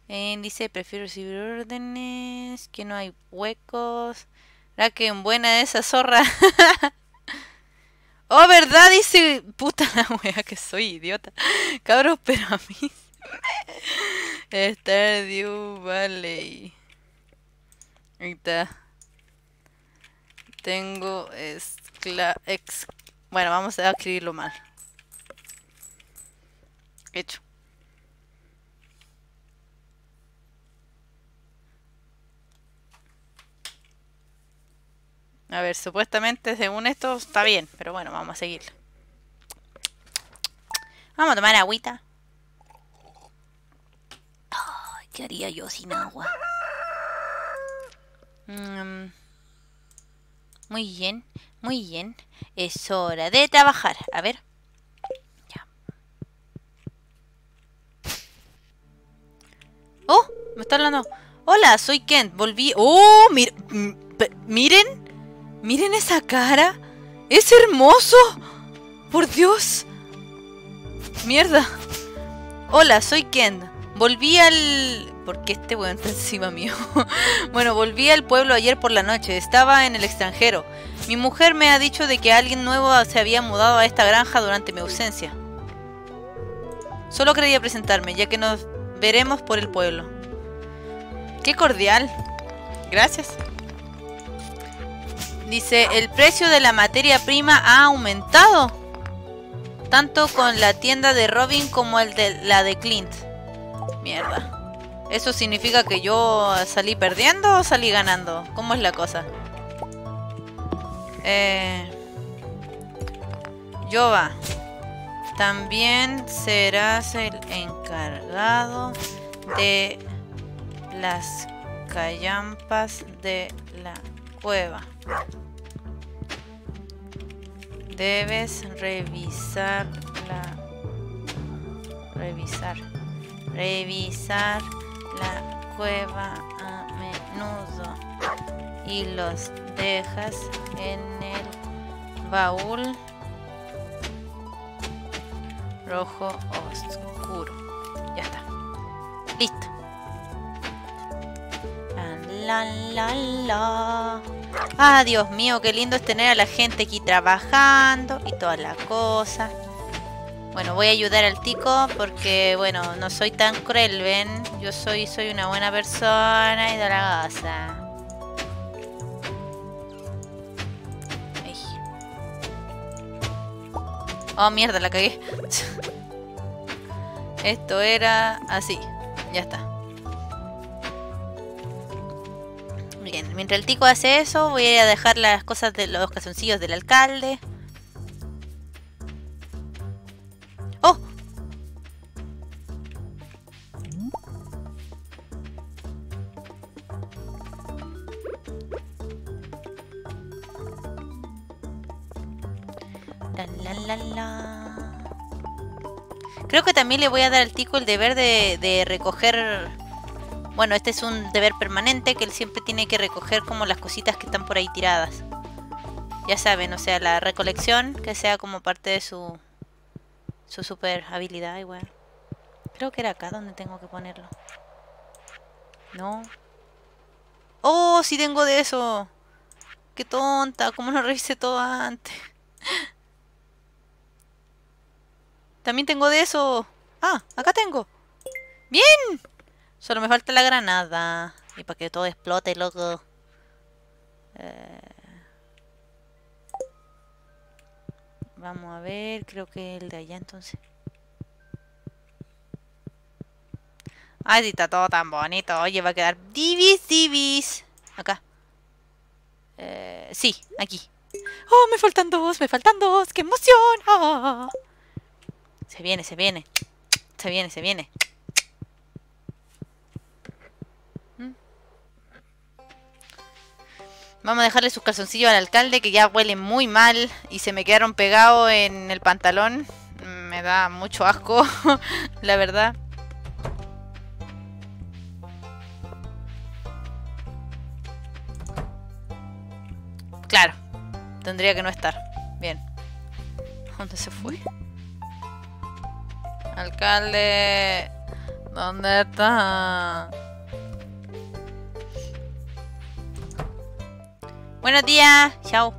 [SPEAKER 1] Eh, dice, prefiero recibir órdenes, que no hay huecos. ¿Verdad que en buena esa zorra? <laughs> oh, ¿verdad? Dice, puta la wea que soy idiota. Cabros, pero a mí... <laughs> Stardew Valley. Ahí está. Tengo escla ex bueno, vamos a escribirlo mal. Hecho. A ver, supuestamente según esto está bien, pero bueno, vamos a seguir. Vamos a tomar agüita. ¿Qué haría yo sin agua? Mm, muy bien, muy bien. Es hora de trabajar. A ver. Ya. ¡Oh! Me está hablando. Hola, soy Kent. Volví. ¡Oh! miren. Miren esa cara. ¡Es hermoso! ¡Por Dios! ¡Mierda! Hola, soy Ken. Volví al... ¿Por qué este weón está encima mío? <laughs> bueno, volví al pueblo ayer por la noche. Estaba en el extranjero. Mi mujer me ha dicho de que alguien nuevo se había mudado a esta granja durante mi ausencia. Solo quería presentarme, ya que nos veremos por el pueblo. ¡Qué cordial! Gracias. Dice, el precio de la materia prima ha aumentado. Tanto con la tienda de Robin como el de la de Clint. Mierda. ¿Eso significa que yo salí perdiendo o salí ganando? ¿Cómo es la cosa? Eh... va. También serás el encargado de las callampas de la cueva. Debes revisar la revisar revisar la cueva a menudo y los dejas en el baúl rojo oscuro. Ya está. Listo. La la la. Ah, Dios mío, qué lindo es tener a la gente aquí trabajando y todas las cosas. Bueno, voy a ayudar al tico porque, bueno, no soy tan cruel, ¿ven? Yo soy, soy una buena persona y de la casa. Oh, mierda, la cagué. <laughs> Esto era así. Ya está. Mientras el tico hace eso, voy a dejar las cosas de los calzoncillos del alcalde. ¡Oh! La, la, la, Creo que también le voy a dar al tico el deber de, de recoger bueno, este es un deber permanente que él siempre tiene que recoger como las cositas que están por ahí tiradas. Ya saben, o sea, la recolección que sea como parte de su su super habilidad igual. Creo que era acá donde tengo que ponerlo. No. ¡Oh, sí tengo de eso! ¡Qué tonta! ¿Cómo no revisé todo antes? <laughs> También tengo de eso. Ah, acá tengo. ¡Bien! Solo me falta la granada. Y para que todo explote, loco. Eh, Vamos a ver, creo que el de allá entonces. Ay, si está todo tan bonito. Oye, va a quedar divis, divis. Acá. Eh, sí, aquí. Oh, me faltan dos, me faltan dos. ¡Qué emoción! Ah. Se viene, se viene. Se viene, se viene. Vamos a dejarle sus calzoncillos al alcalde que ya huele muy mal y se me quedaron pegados en el pantalón. Me da mucho asco, <laughs> la verdad. Claro, tendría que no estar. Bien. ¿Dónde se fue? Alcalde, ¿dónde está? Buenos días, chao.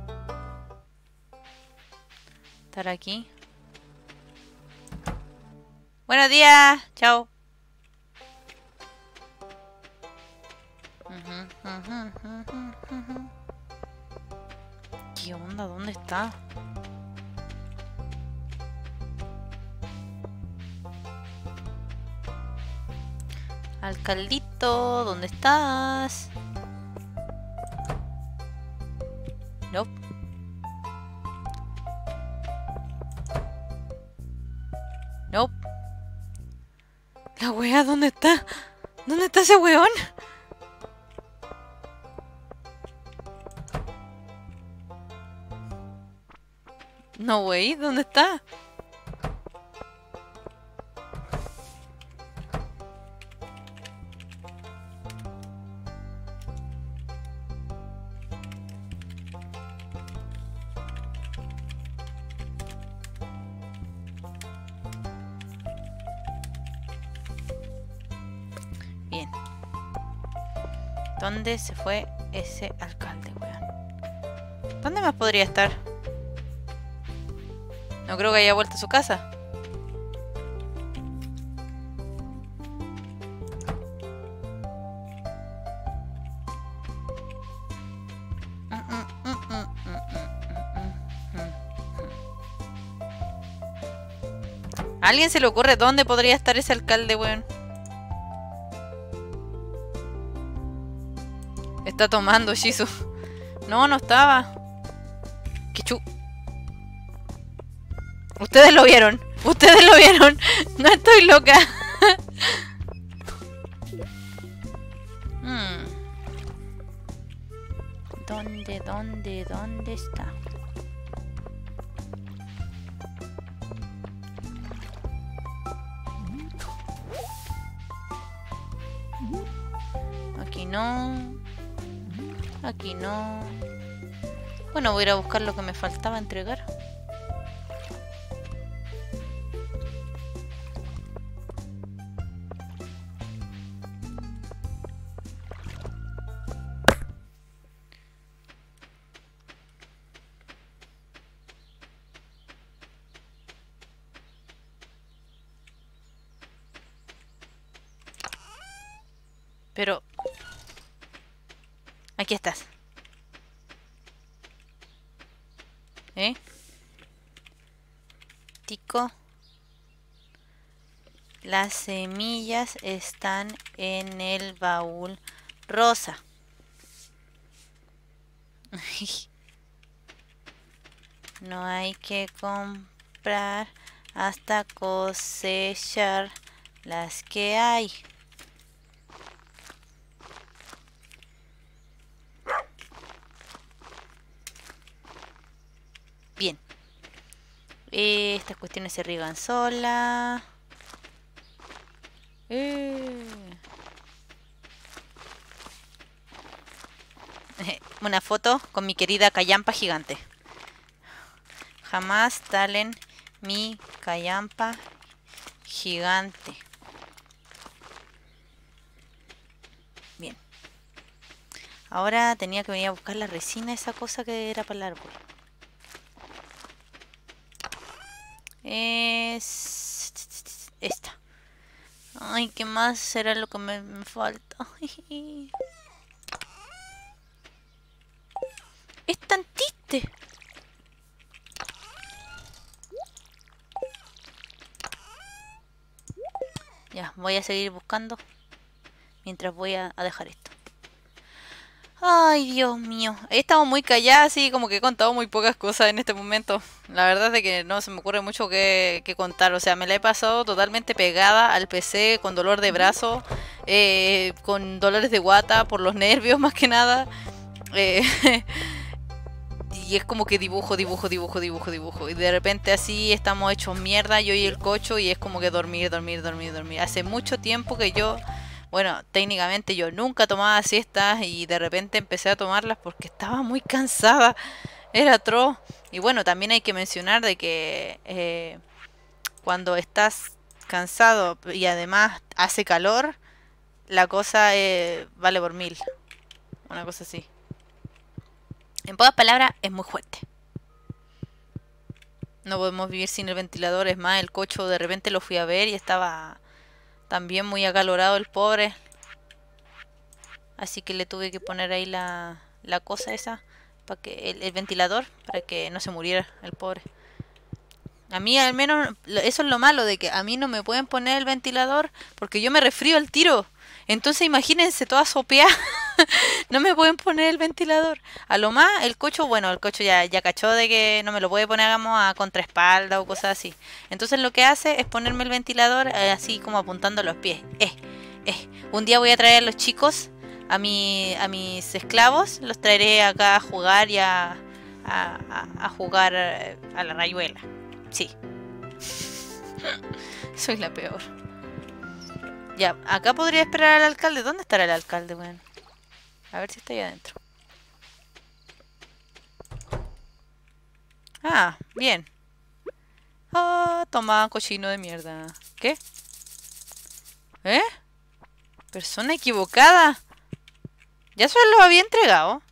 [SPEAKER 1] Estar aquí. Buenos días, chao. ¿Qué onda? ¿Dónde está? Alcaldito, ¿dónde estás? La wea, ¿dónde está? ¿Dónde está ese weón? No, wey, ¿dónde está? ¿Dónde se fue ese alcalde, weón? ¿Dónde más podría estar? No creo que haya vuelto a su casa. ¿A alguien se le ocurre dónde podría estar ese alcalde, weón? Tomando, Shizu. No, no estaba. Qué chu... Ustedes lo vieron. Ustedes lo vieron. No estoy loca. Hmm. ¿Dónde, dónde, dónde está? Aquí no. Aquí no. Bueno, voy a ir a buscar lo que me faltaba entregar. Las semillas están en el baúl rosa. <laughs> No hay que comprar hasta cosechar las que hay. Bien. Estas cuestiones se riegan sola. Eh. <laughs> Una foto con mi querida Cayampa gigante. Jamás talen mi Cayampa gigante. Bien. Ahora tenía que venir a buscar la resina, esa cosa que era para el árbol. Es... Ay, ¿qué más será lo que me, me falta? <laughs> es tan triste. Ya, voy a seguir buscando mientras voy a, dejar esto. Ay, Dios mío. He estado muy callada, así como que he contado muy pocas cosas en este momento. La verdad es que no se me ocurre mucho que, contar. O sea, me la he pasado totalmente pegada al PC con dolor de brazo, eh, con dolores de guata por los nervios <laughs> más que nada. Eh, <laughs> y es como que dibujo, dibujo, dibujo, dibujo, dibujo. Y de repente así estamos hechos mierda, yo y el cocho, y es como que dormir, dormir, dormir, dormir. Hace mucho tiempo que yo, bueno, técnicamente yo nunca tomaba siestas y de repente empecé a tomarlas porque estaba muy cansada. Era atroz. Y bueno, también hay que mencionar de que eh, cuando estás cansado y además hace calor, la cosa eh, vale por mil. Una cosa así. En pocas palabras, es muy fuerte. No podemos vivir sin el ventilador. Es más, el cocho de repente lo fui a ver y estaba también muy acalorado el pobre. Así que le tuve que poner ahí la, la cosa esa, para que el, ventilador, para que no se muriera el pobre. A mí al menos, eso es lo malo de que a mí no me pueden poner el ventilador porque yo me resfrío al tiro. Entonces imagínense toda sopeada. <laughs> no me pueden poner el ventilador. A lo más, el cocho, bueno, el cocho ya, ya cachó de que no me lo puede poner, hagamos, a contraespalda o cosas así. Entonces lo que hace es ponerme el ventilador eh, así como apuntando los pies. Eh, eh. Un día voy a traer a los chicos, a, mi, a mis esclavos, los traeré acá a jugar y a, a, a jugar eh, a la rayuela. Sí. <laughs> Soy la peor. Ya, acá podría esperar al alcalde. ¿Dónde estará el alcalde, bueno? A ver si está ahí adentro. Ah, bien. Ah, toma, cochino de mierda. ¿Qué? ¿Eh? Persona equivocada. Ya se lo había entregado.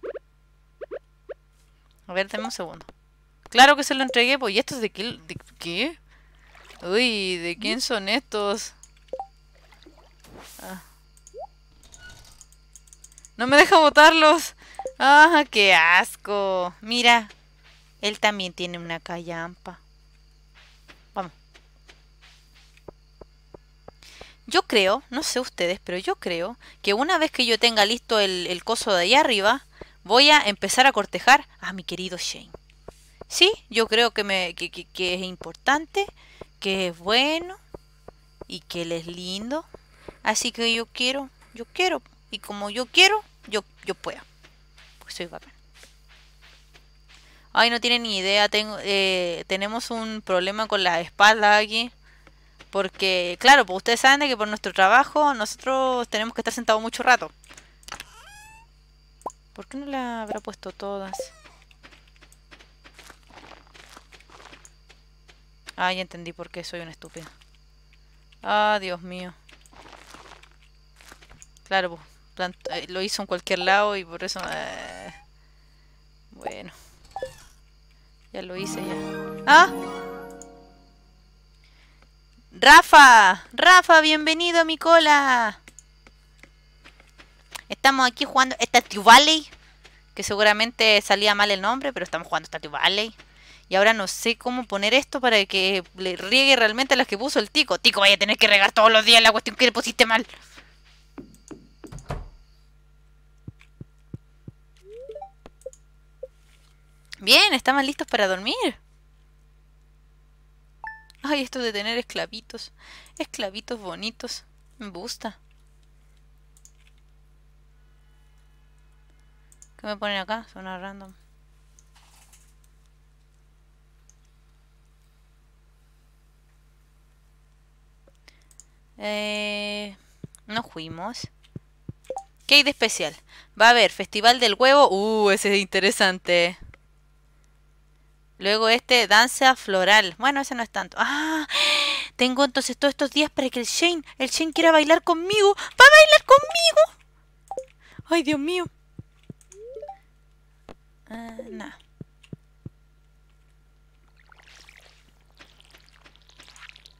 [SPEAKER 1] A ver, dame un segundo. Claro que se lo entregué, pues. ¿Y estos de qué? ¿De qué? Uy, ¿de quién son estos? Ah. No me deja botarlos. ¡Ah, qué asco! Mira, él también tiene una callampa. Vamos. Yo creo, no sé ustedes, pero yo creo que una vez que yo tenga listo el, coso de ahí arriba, voy a empezar a cortejar a mi querido Shane. Sí, yo creo que, me, que, que es importante, que es bueno y que él es lindo. Así que yo quiero, yo quiero. Y como yo quiero, yo, yo puedo. Pues soy bacán. Ay, no tienen ni idea. Tengo, eh, tenemos un problema con la espalda aquí. Porque, claro, pues ustedes saben que por nuestro trabajo nosotros tenemos que estar sentados mucho rato. ¿Por qué no la habrá puesto todas? Ah, entendí por qué soy un estúpido. Ah, Dios mío. Claro, eh, lo hizo en cualquier lado y por eso... Eh, bueno. Ya lo hice ya. ¡Ah! Rafa, Rafa, bienvenido a mi cola. Estamos aquí jugando Statue Valley, que seguramente salía mal el nombre, pero estamos jugando Statue Valley. Y ahora no sé cómo poner esto para que le riegue realmente a las que puso el tico. Tico, vaya a tener que regar todos los días la cuestión que le pusiste mal. Bien, estaban listos para dormir. Ay, esto de tener esclavitos. Esclavitos bonitos. Me gusta. ¿Qué me ponen acá? Suena random. Eh, nos fuimos. ¿Qué hay de especial? Va a haber Festival del Huevo. Uh, ese es interesante. Luego este, danza floral. Bueno, ese no es tanto. Ah, tengo entonces todos estos días para que el Shane, el Shane quiera bailar conmigo. ¡Va a bailar conmigo! Ay, Dios mío. Ah.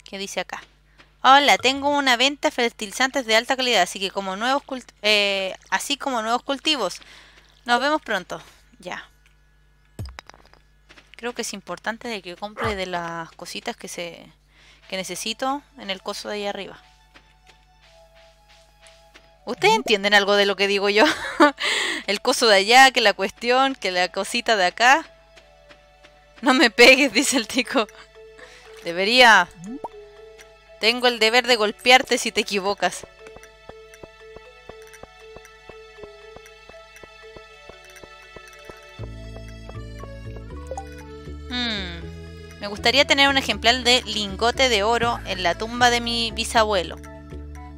[SPEAKER 1] ¿Qué dice acá? Hola, tengo una venta de fertilizantes de alta calidad, así que como nuevos eh, así como nuevos cultivos. Nos vemos pronto. Ya. Creo que es importante de que compre de las cositas que se que necesito en el coso de ahí arriba. ¿Ustedes entienden algo de lo que digo yo? <laughs> el coso de allá, que la cuestión, que la cosita de acá. No me pegues, <laughs> dice el tico. Debería tengo el deber de golpearte si te equivocas. Hmm. Me gustaría tener un ejemplar de lingote de oro en la tumba de mi bisabuelo.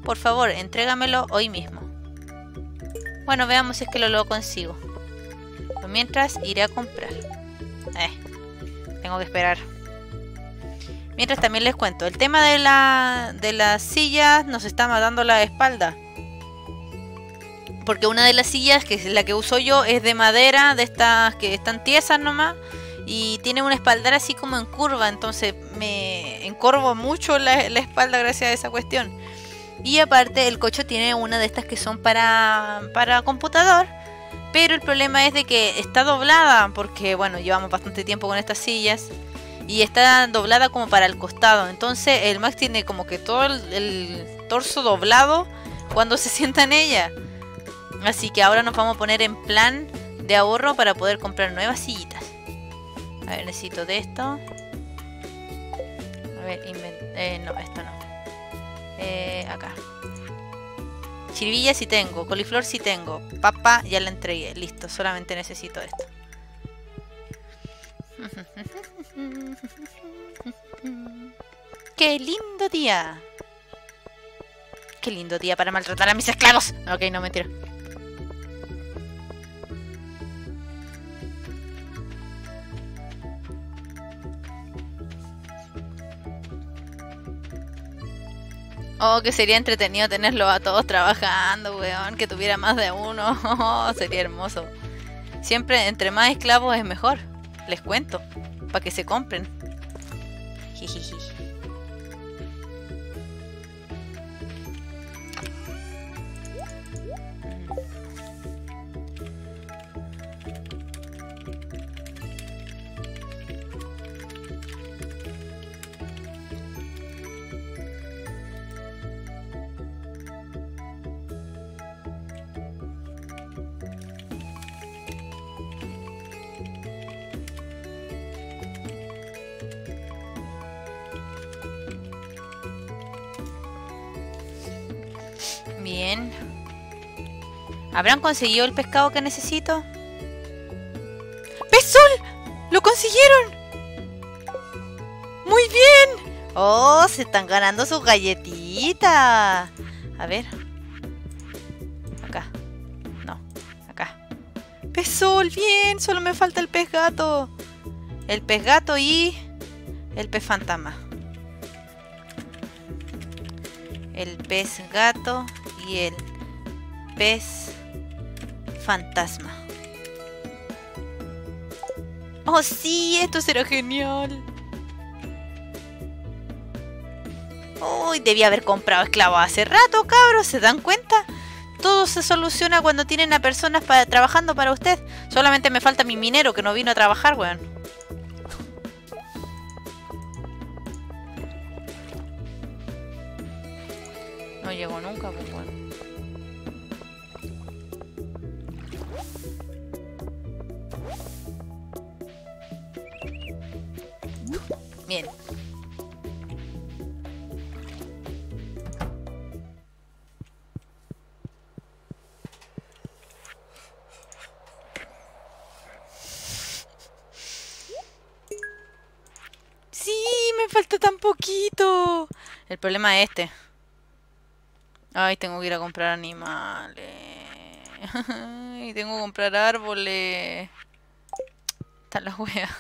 [SPEAKER 1] Por favor, entrégamelo hoy mismo. Bueno, veamos si es que lo, lo consigo. mientras iré a comprar. Eh, tengo que esperar. Mientras también les cuento, el tema de, la, de las sillas nos está matando la espalda. Porque una de las sillas, que es la que uso yo, es de madera, de estas que están tiesas nomás. Y tiene una espaldar así como en curva, entonces me encorvo mucho la, espalda gracias a esa cuestión. Y aparte el coche tiene una de estas que son para, para computador. Pero el problema es de que está doblada, porque bueno, llevamos bastante tiempo con estas sillas y está doblada como para el costado. Entonces el Max tiene como que todo el, torso doblado cuando se <laughs> sienta en ella. Así que ahora nos vamos a poner en plan de ahorro para poder comprar nuevas sillitas. A ver, necesito de esto. A ver, eh, no, esto no. Eh, acá. Chirivilla sí tengo, coliflor sí tengo, papa ya la entregué, listo, solamente necesito esto. <laughs> ¡Qué lindo día! ¡Qué lindo día para maltratar a mis esclavos! Ok, no, mentira. Oh, que sería entretenido tenerlo a todos trabajando, weón. Que tuviera más de uno. <laughs> Oh, sería hermoso. Siempre entre más esclavos es mejor. Les cuento. Para que se compren. ¿Habrán conseguido el pescado que necesito? ¡Pesol! ¡Lo consiguieron! ¡Muy bien! ¡Oh! Se están ganando sus galletitas. A ver. Acá. No. Acá. ¡Pesol! ¡Bien! Solo me falta el pez gato. El pez gato y... El pez fantasma. El pez gato y el pez fantasma. Oh, sí, esto será genial. Uy, debía haber comprado esclavos hace rato, cabros. ¿Se dan cuenta? Todo se soluciona cuando tienen a personas trabajando para usted. Solamente me falta mi minero que no vino a trabajar, weón. No llegó nunca, pues bueno. El problema es este. Ay, tengo que ir a comprar animales. <laughs> Ay, tengo que comprar árboles. Está la wea.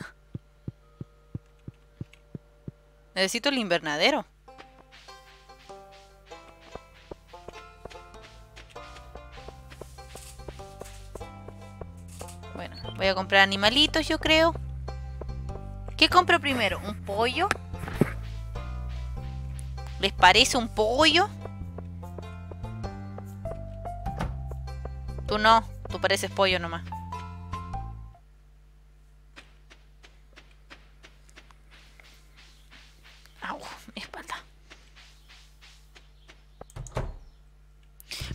[SPEAKER 1] Necesito el invernadero. Bueno, voy a comprar animalitos, yo creo. ¿Qué compro primero? ¿Un pollo? ¿Les parece un pollo? Tú no, tú pareces pollo nomás. Au, mi.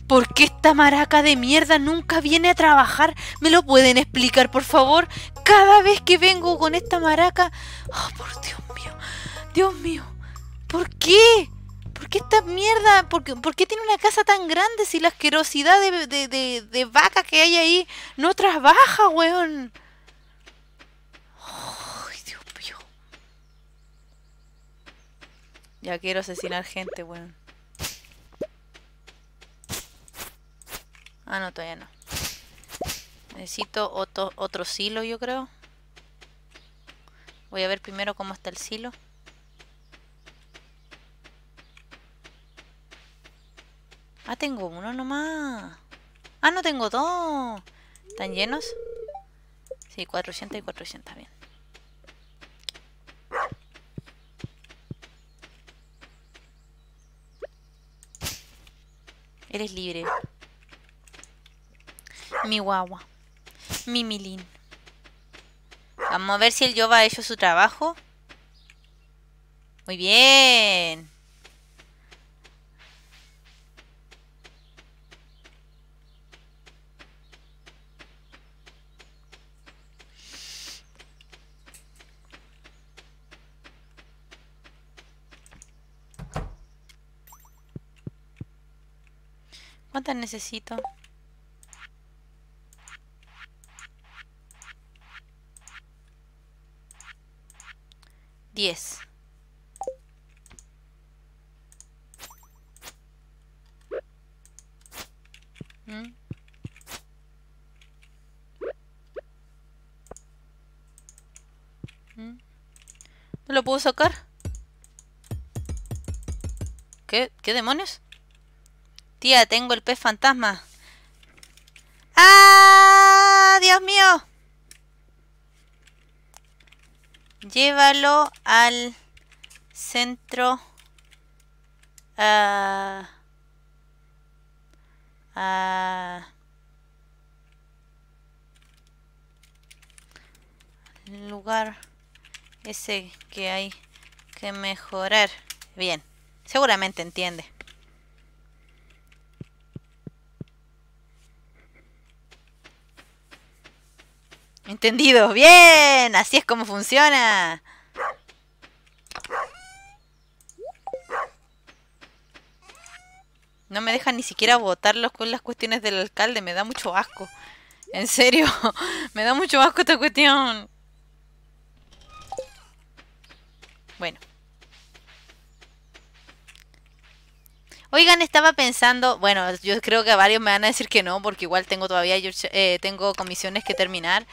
[SPEAKER 1] ¿Por qué esta maraca de mierda nunca viene a trabajar? ¿Me lo pueden explicar, por favor? Cada vez que vengo con esta maraca... Oh, por Dios mío. Dios mío. ¿Por qué? ¿Por qué esta mierda? ¿Por qué, tiene una casa tan grande si la asquerosidad de, de, vaca que hay ahí no trabaja, weón? Ay, Dios mío. Ya quiero asesinar gente, weón. Ah, no, todavía no. Necesito otro, otro silo, yo creo. Voy a ver primero cómo está el silo. Ah, tengo uno nomás. Ah, no tengo dos. ¿Están llenos? Sí, 400 y 400, bien. Eres libre. Mi guagua. Mi milín. Vamos a ver si el Yoba ha hecho su trabajo. Muy bien. ¿Cuántas necesito? Diez. ¿Mm? ¿Mm? ¿No lo puedo sacar? ¿Qué? ¿Qué demonios? Tía, tengo el pez fantasma. ¡Ah! ¡Dios mío! Llévalo al centro. Ah, ah, lugar ese que hay que mejorar. Bien, seguramente entiende. Entendido. Bien. Así es como funciona. No me dejan ni siquiera votarlos con las cuestiones del alcalde. Me da mucho asco. En serio. <laughs> me da mucho asco esta cuestión. Bueno. Oigan, estaba pensando, bueno, yo creo que varios me van a decir que no, porque igual tengo todavía eh, tengo comisiones que terminar.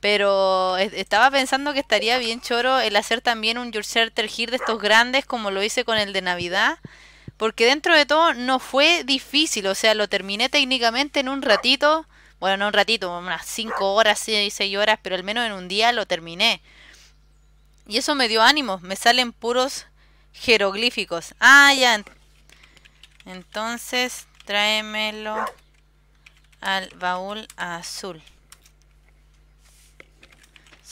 [SPEAKER 1] Pero estaba pensando que estaría bien choro el hacer también un Yourselter Here de estos grandes como lo hice con el de Navidad. Porque dentro de todo no fue difícil, o sea, lo terminé técnicamente en un ratito. Bueno, no un ratito, unas 5 horas, 6 horas, pero al menos en un día lo terminé. Y eso me dio ánimo, me salen puros jeroglíficos. Ah, ya. Entonces, tráemelo al baúl azul.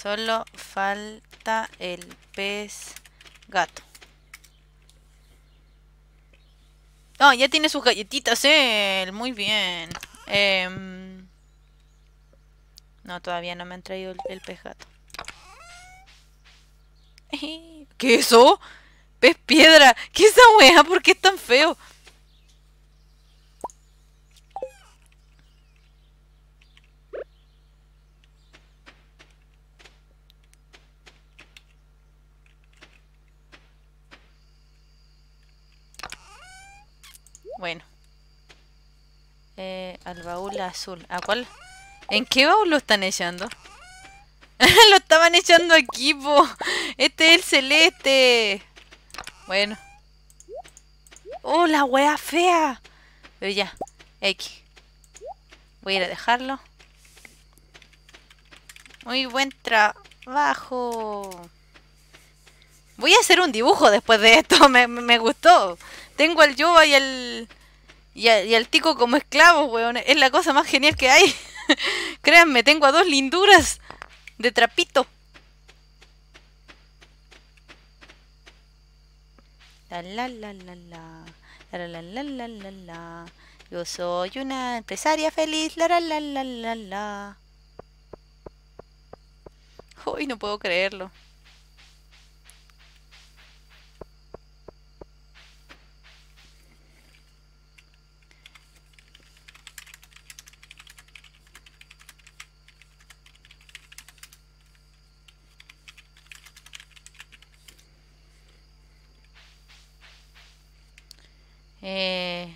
[SPEAKER 1] Solo falta el pez gato. Oh, ya tiene sus galletitas él. Muy bien. Em, no, todavía no me han traído el, pez gato. <laughs> ¿Qué es eso? Pez piedra. ¿Qué es esa wea? ¿Por qué es tan feo? Bueno. Eh, al baúl azul. ¿A cuál? ¿En qué baúl lo están echando? <laughs> lo estaban echando aquí, po. Este es el celeste. Bueno. ¡Oh, la wea fea! Pero ya. X. Voy a ir a dejarlo. Muy buen trabajo. Voy a hacer un dibujo después de esto, <laughs> me, gustó. Tengo al yo y al, y al, tico como esclavo, weón. Es la cosa más genial que hay. <laughs> Créanme, tengo a dos linduras de trapito. La la la la la. La la la la la la. Yo soy una empresaria feliz. La la la la la la. Uy, no puedo creerlo. Eh...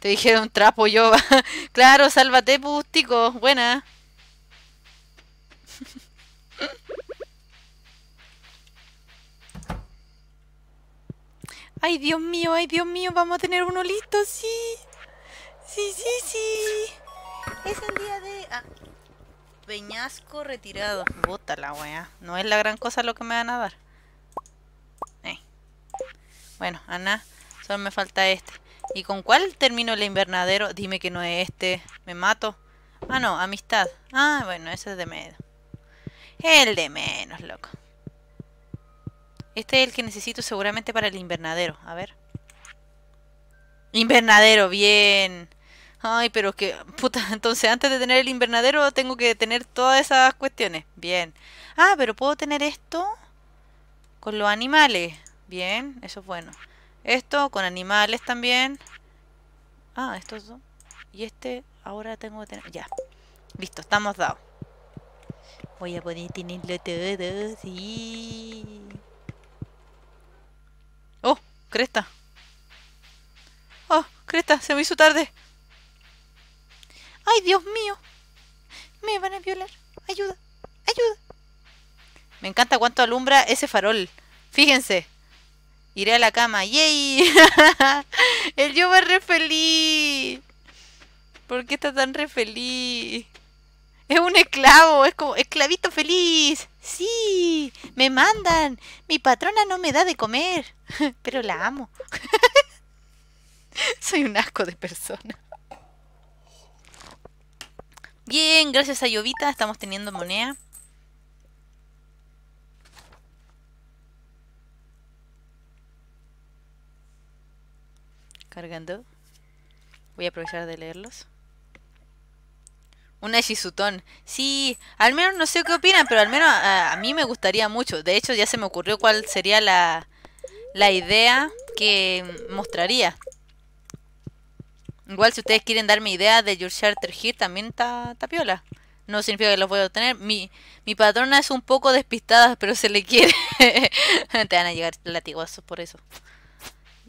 [SPEAKER 1] Te dijeron trapo yo. <laughs> claro, sálvate, pustico. Buena. <laughs> Ay, Dios mío, ay, Dios mío, vamos a tener uno listo, sí. Sí, sí, sí. Es el día de... Ah. Peñasco retirado. Bota la wea. No es la gran cosa lo que me van a dar. Eh. Bueno, Ana, solo me falta este. ¿Y con cuál termino el invernadero? Dime que no es este. ¿Me mato? Ah, no, amistad. Ah, bueno, ese es de menos. El de menos, loco. Este es el que necesito seguramente para el invernadero. A ver. Invernadero, bien. Ay, pero que... Puta, <laughs> entonces antes de tener el invernadero tengo que tener todas esas cuestiones. Bien. Ah, pero puedo tener esto con los animales. Bien, eso es bueno. Esto con animales también. Ah, estos dos. Y este ahora tengo que tener... Ya. Listo, estamos dados. Voy a poder tenerlo todo, sí. Oh, cresta. Oh, cresta, se me hizo tarde. Ay, Dios mío. Me van a violar. Ayuda, ayuda. Me encanta cuánto alumbra ese farol. Fíjense. Iré a la cama. ¡Yay! <laughs> El yo va re feliz. ¿Por qué está tan re feliz? Es un esclavo, es como esclavito feliz. Sí, me mandan. Mi patrona no me da de comer, <laughs> pero la amo. <laughs> Soy un asco de persona. Bien, gracias a Llovita estamos teniendo moneda. Cargando. Voy a aprovechar de leerlos. Una Shizutón. Sí, al menos no sé qué opinan, pero al menos a, mí me gustaría mucho. De hecho, ya se me ocurrió cuál sería la, la idea que mostraría. Igual si ustedes quieren darme idea de Your Charter Here, también está piola. No significa que los voy a obtener. Mi, mi patrona es un poco despistada, pero se le quiere. <laughs> Te van a llegar latigazos por eso.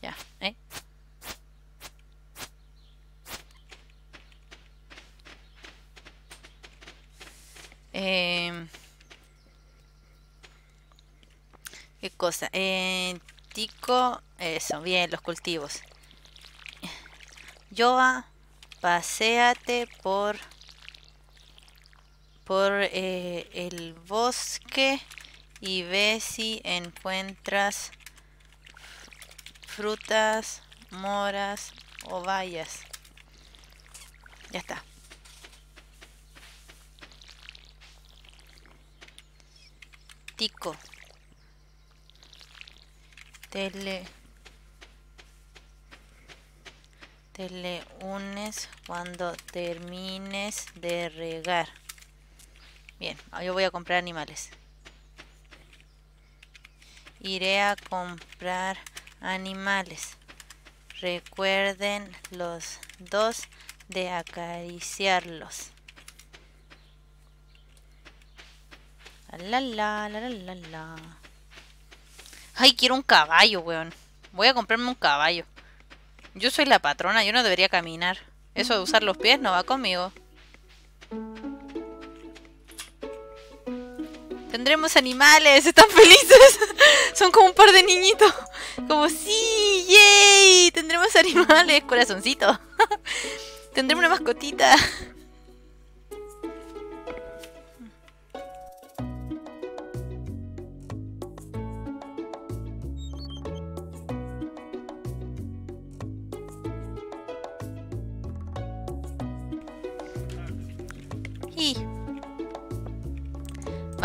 [SPEAKER 1] Ya, ¿eh? Eh, ¿Qué cosa? Eh, tico, eso, bien, los cultivos. Yoa, paséate por por eh, el bosque y ve si encuentras frutas, moras o bayas. Ya está. Tico. Tele. Te unes cuando termines de regar. Bien, yo voy a comprar animales. Iré a comprar animales. Recuerden los dos de acariciarlos. La la la la la la. Ay, quiero un caballo, weón. Voy a comprarme un caballo. Yo soy la patrona, yo no debería caminar. Eso de usar los pies no va conmigo. Tendremos animales, están felices. <laughs> Son como un par de niñitos. Como, sí, yay. Tendremos animales, corazoncito. <laughs> Tendremos una mascotita.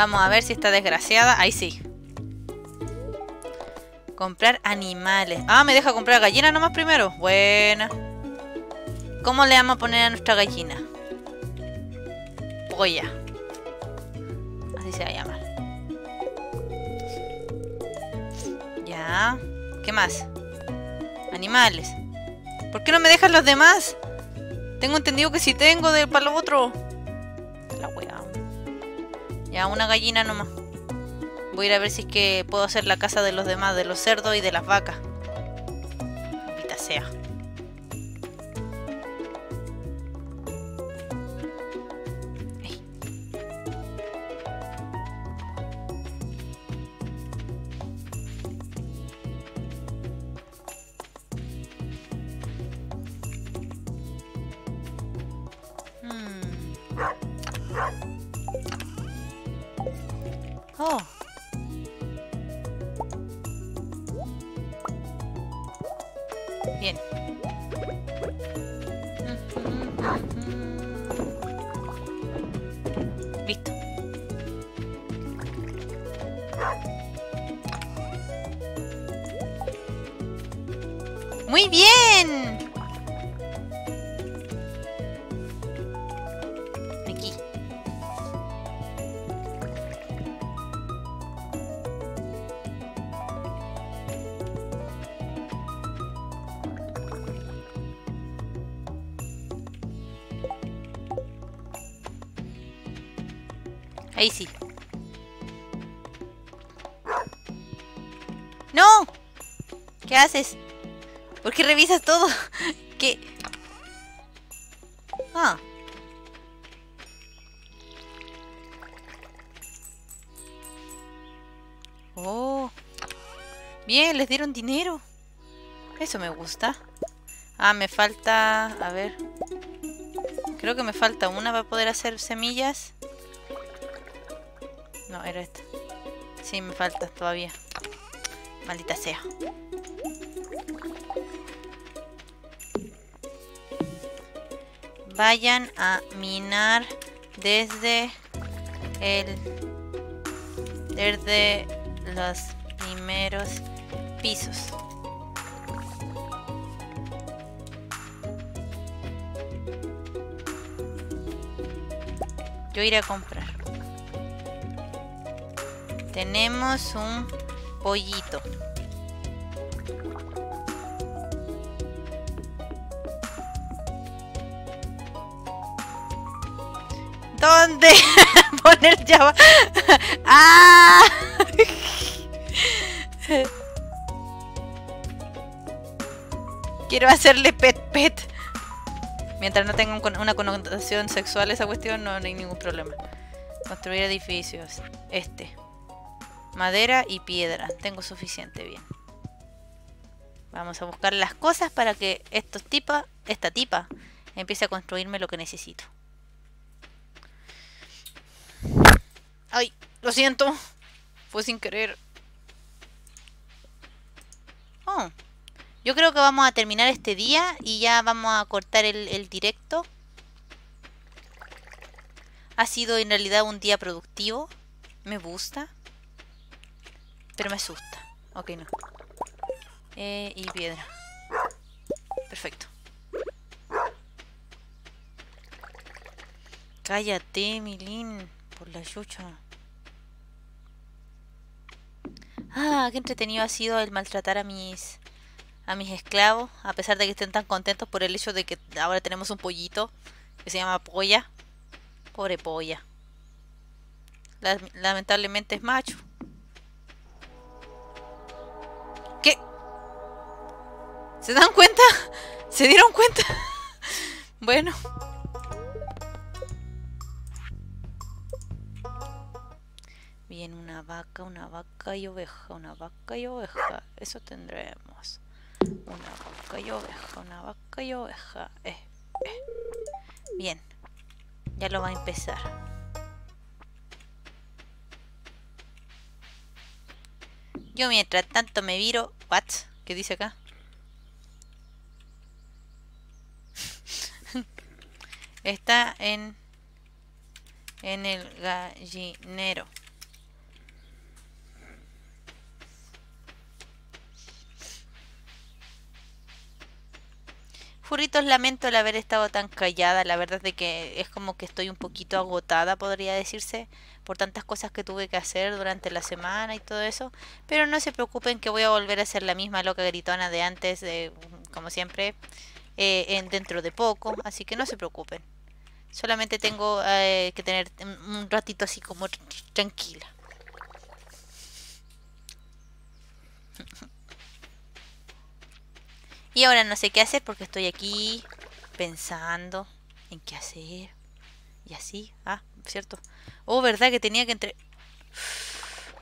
[SPEAKER 1] Vamos a ver si está desgraciada. Ahí sí. Comprar animales. Ah, me deja comprar gallina nomás primero. Buena. ¿Cómo le vamos a poner a nuestra gallina? Polla. Así se va a llamar. Ya. ¿Qué más? Animales. ¿Por qué no me dejan los demás? Tengo entendido que si tengo de para lo otro. Ya, una gallina nomás. Voy a ir a ver si es que puedo hacer la casa de los demás, de los cerdos y de las vacas. Maldita sea. Revisas todo? ¿Qué? Ah. Oh. Bien, les dieron dinero. Eso me gusta. Ah, me falta... A ver. Creo que me falta una para poder hacer semillas. No, era esta. Sí, me falta todavía. Maldita sea. Vayan a minar desde el... Desde los primeros pisos. Yo iré a comprar. Tenemos un pollito. ¿Dónde? <laughs> Poner Java. <laughs> ¡Ah! <laughs> Quiero hacerle pet pet. Mientras no tenga una connotación sexual esa cuestión, no hay ningún problema. Construir edificios. Este. Madera y piedra. Tengo suficiente, bien. Vamos a buscar las cosas para que estos tipa, esta tipa empiece a construirme lo que necesito. Ay, lo siento. Fue sin querer. Oh. Yo creo que vamos a terminar este día y ya vamos a cortar el, directo. Ha sido en realidad un día productivo. Me gusta. Pero me asusta. Ok, no. Eh, y piedra. Perfecto. Cállate, Milín. Por la chucha. Ah, qué entretenido ha sido el maltratar a mis a mis esclavos, a pesar de que estén tan contentos por el hecho de que ahora tenemos un pollito que se llama Polla. Pobre Polla. Lamentablemente es macho. ¿Se dan cuenta? ¿Se dieron cuenta? <laughs> bueno. Vaca, una vaca y oveja, una vaca y oveja. Eso tendremos. Una vaca y oveja, una vaca y oveja. Eh, eh. Bien. Ya lo va a empezar. Yo mientras tanto me viro... ¿What? ¿Qué dice acá? <laughs> Está en en el gallinero. Furritos, lamento el haber estado tan callada. La verdad es que es como que estoy un poquito agotada, podría decirse, por tantas cosas que tuve que hacer durante la semana y todo eso. Pero no se preocupen que voy a volver a ser la misma loca gritona de antes, como siempre, eh, en, dentro de poco. Así que no se preocupen. Solamente tengo eh, que tener un ratito así como tranquila. <laughs> Y ahora no sé qué hacer porque estoy aquí pensando en qué hacer. Y así. Ah, cierto. Oh, verdad que tenía que entre...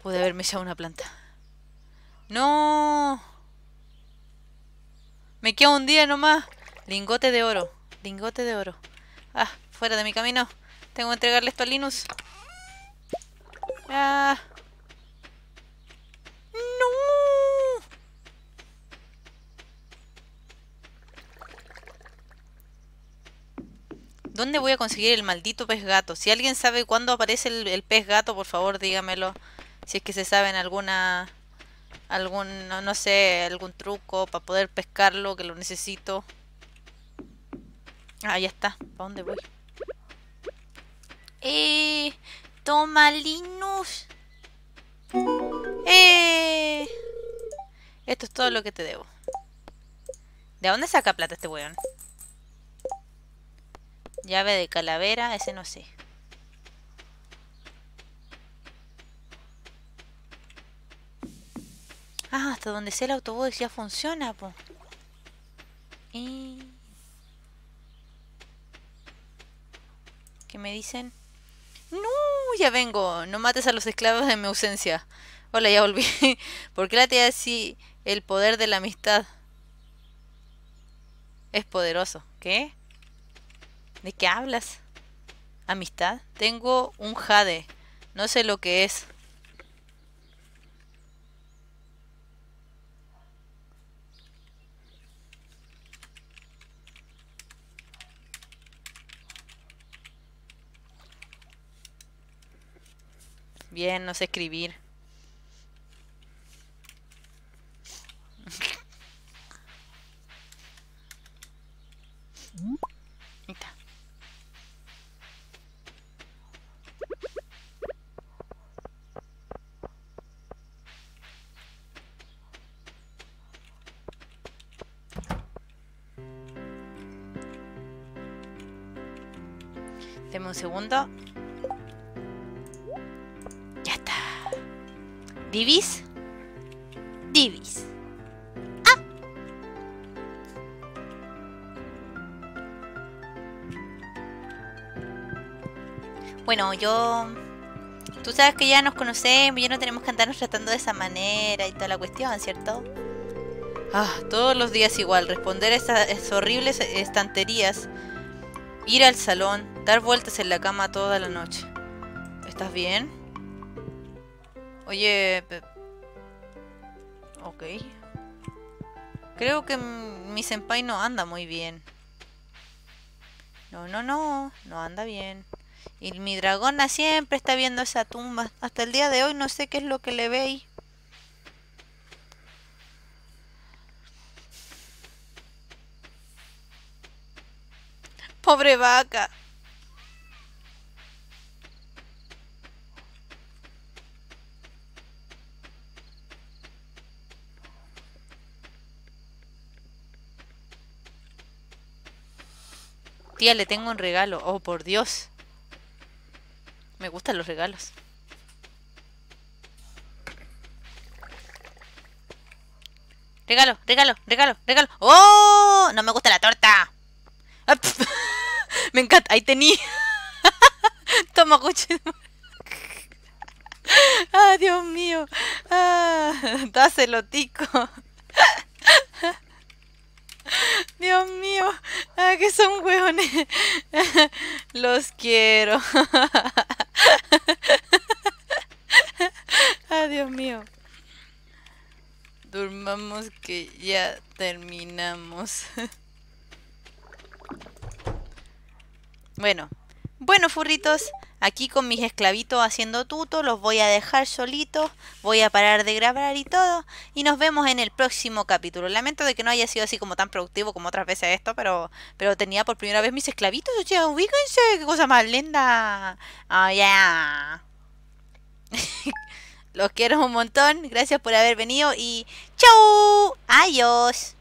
[SPEAKER 1] Pude haberme echado una planta. ¡No! Me queda un día nomás. Lingote de oro. Lingote de oro. Ah, fuera de mi camino. Tengo que entregarle esto a Linus. Ah. ¿Dónde voy a conseguir el maldito pez gato? Si alguien sabe cuándo aparece el, pez gato, por favor dígamelo. Si es que se saben alguna... Algún, no, sé, algún truco para poder pescarlo, que lo necesito. Ah, ya está. ¿Para dónde voy? Eh... Toma, Linus. Eh... Esto es todo lo que te debo. ¿De dónde saca plata este weón? Llave de calavera, ese no sé. Ah, hasta donde sea el autobús ya funciona, po. Y... ¿Qué me dicen? No, ya vengo. No mates a los esclavos de mi ausencia. Hola, ya volví. <laughs> ¿Por qué la tía así el poder de la amistad? Es poderoso. ¿Qué? ¿De qué hablas? ¿Amistad? Tengo un jade. No sé lo que es. Bien, no sé escribir. Un segundo. Ya está. ¿Divis? Divis. ¡Ah! Bueno, yo... Tú sabes que ya nos conocemos, ya no tenemos que andarnos tratando de esa manera y toda la cuestión, ¿cierto? Ah, todos los días igual, responder a esas horribles estanterías, ir al salón, Dar vueltas en la cama toda la noche. ¿Estás bien? Oye... Ok. Creo que mi senpai no anda muy bien. No, no, no. No anda bien. Y mi dragona siempre está viendo esa tumba. Hasta el día de hoy no sé qué es lo que le veis. Pobre vaca. Tía, le tengo un regalo. Oh, por Dios. Me gustan los regalos. Regalo, regalo, regalo, regalo. ¡Oh! No me gusta la torta. <laughs> Me encanta. Ahí tenía. <laughs> Toma, coche. <laughs> Ah, Dios mío. Ah, dáselo, tico. Dios mío, ah, que son hueones. Los quiero. ah, Dios mío. Durmamos que ya terminamos. Bueno, Bueno, furritos, aquí con mis esclavitos haciendo tuto, los voy a dejar solitos, voy a parar de grabar y todo, y nos vemos en el próximo capítulo. Lamento de que no haya sido así como tan productivo como otras veces esto, pero, pero tenía por primera vez mis esclavitos, o sea, ubíquense, qué cosa más linda. Oh, yeah. <laughs> los quiero un montón, gracias por haber venido y ¡chau! Adiós.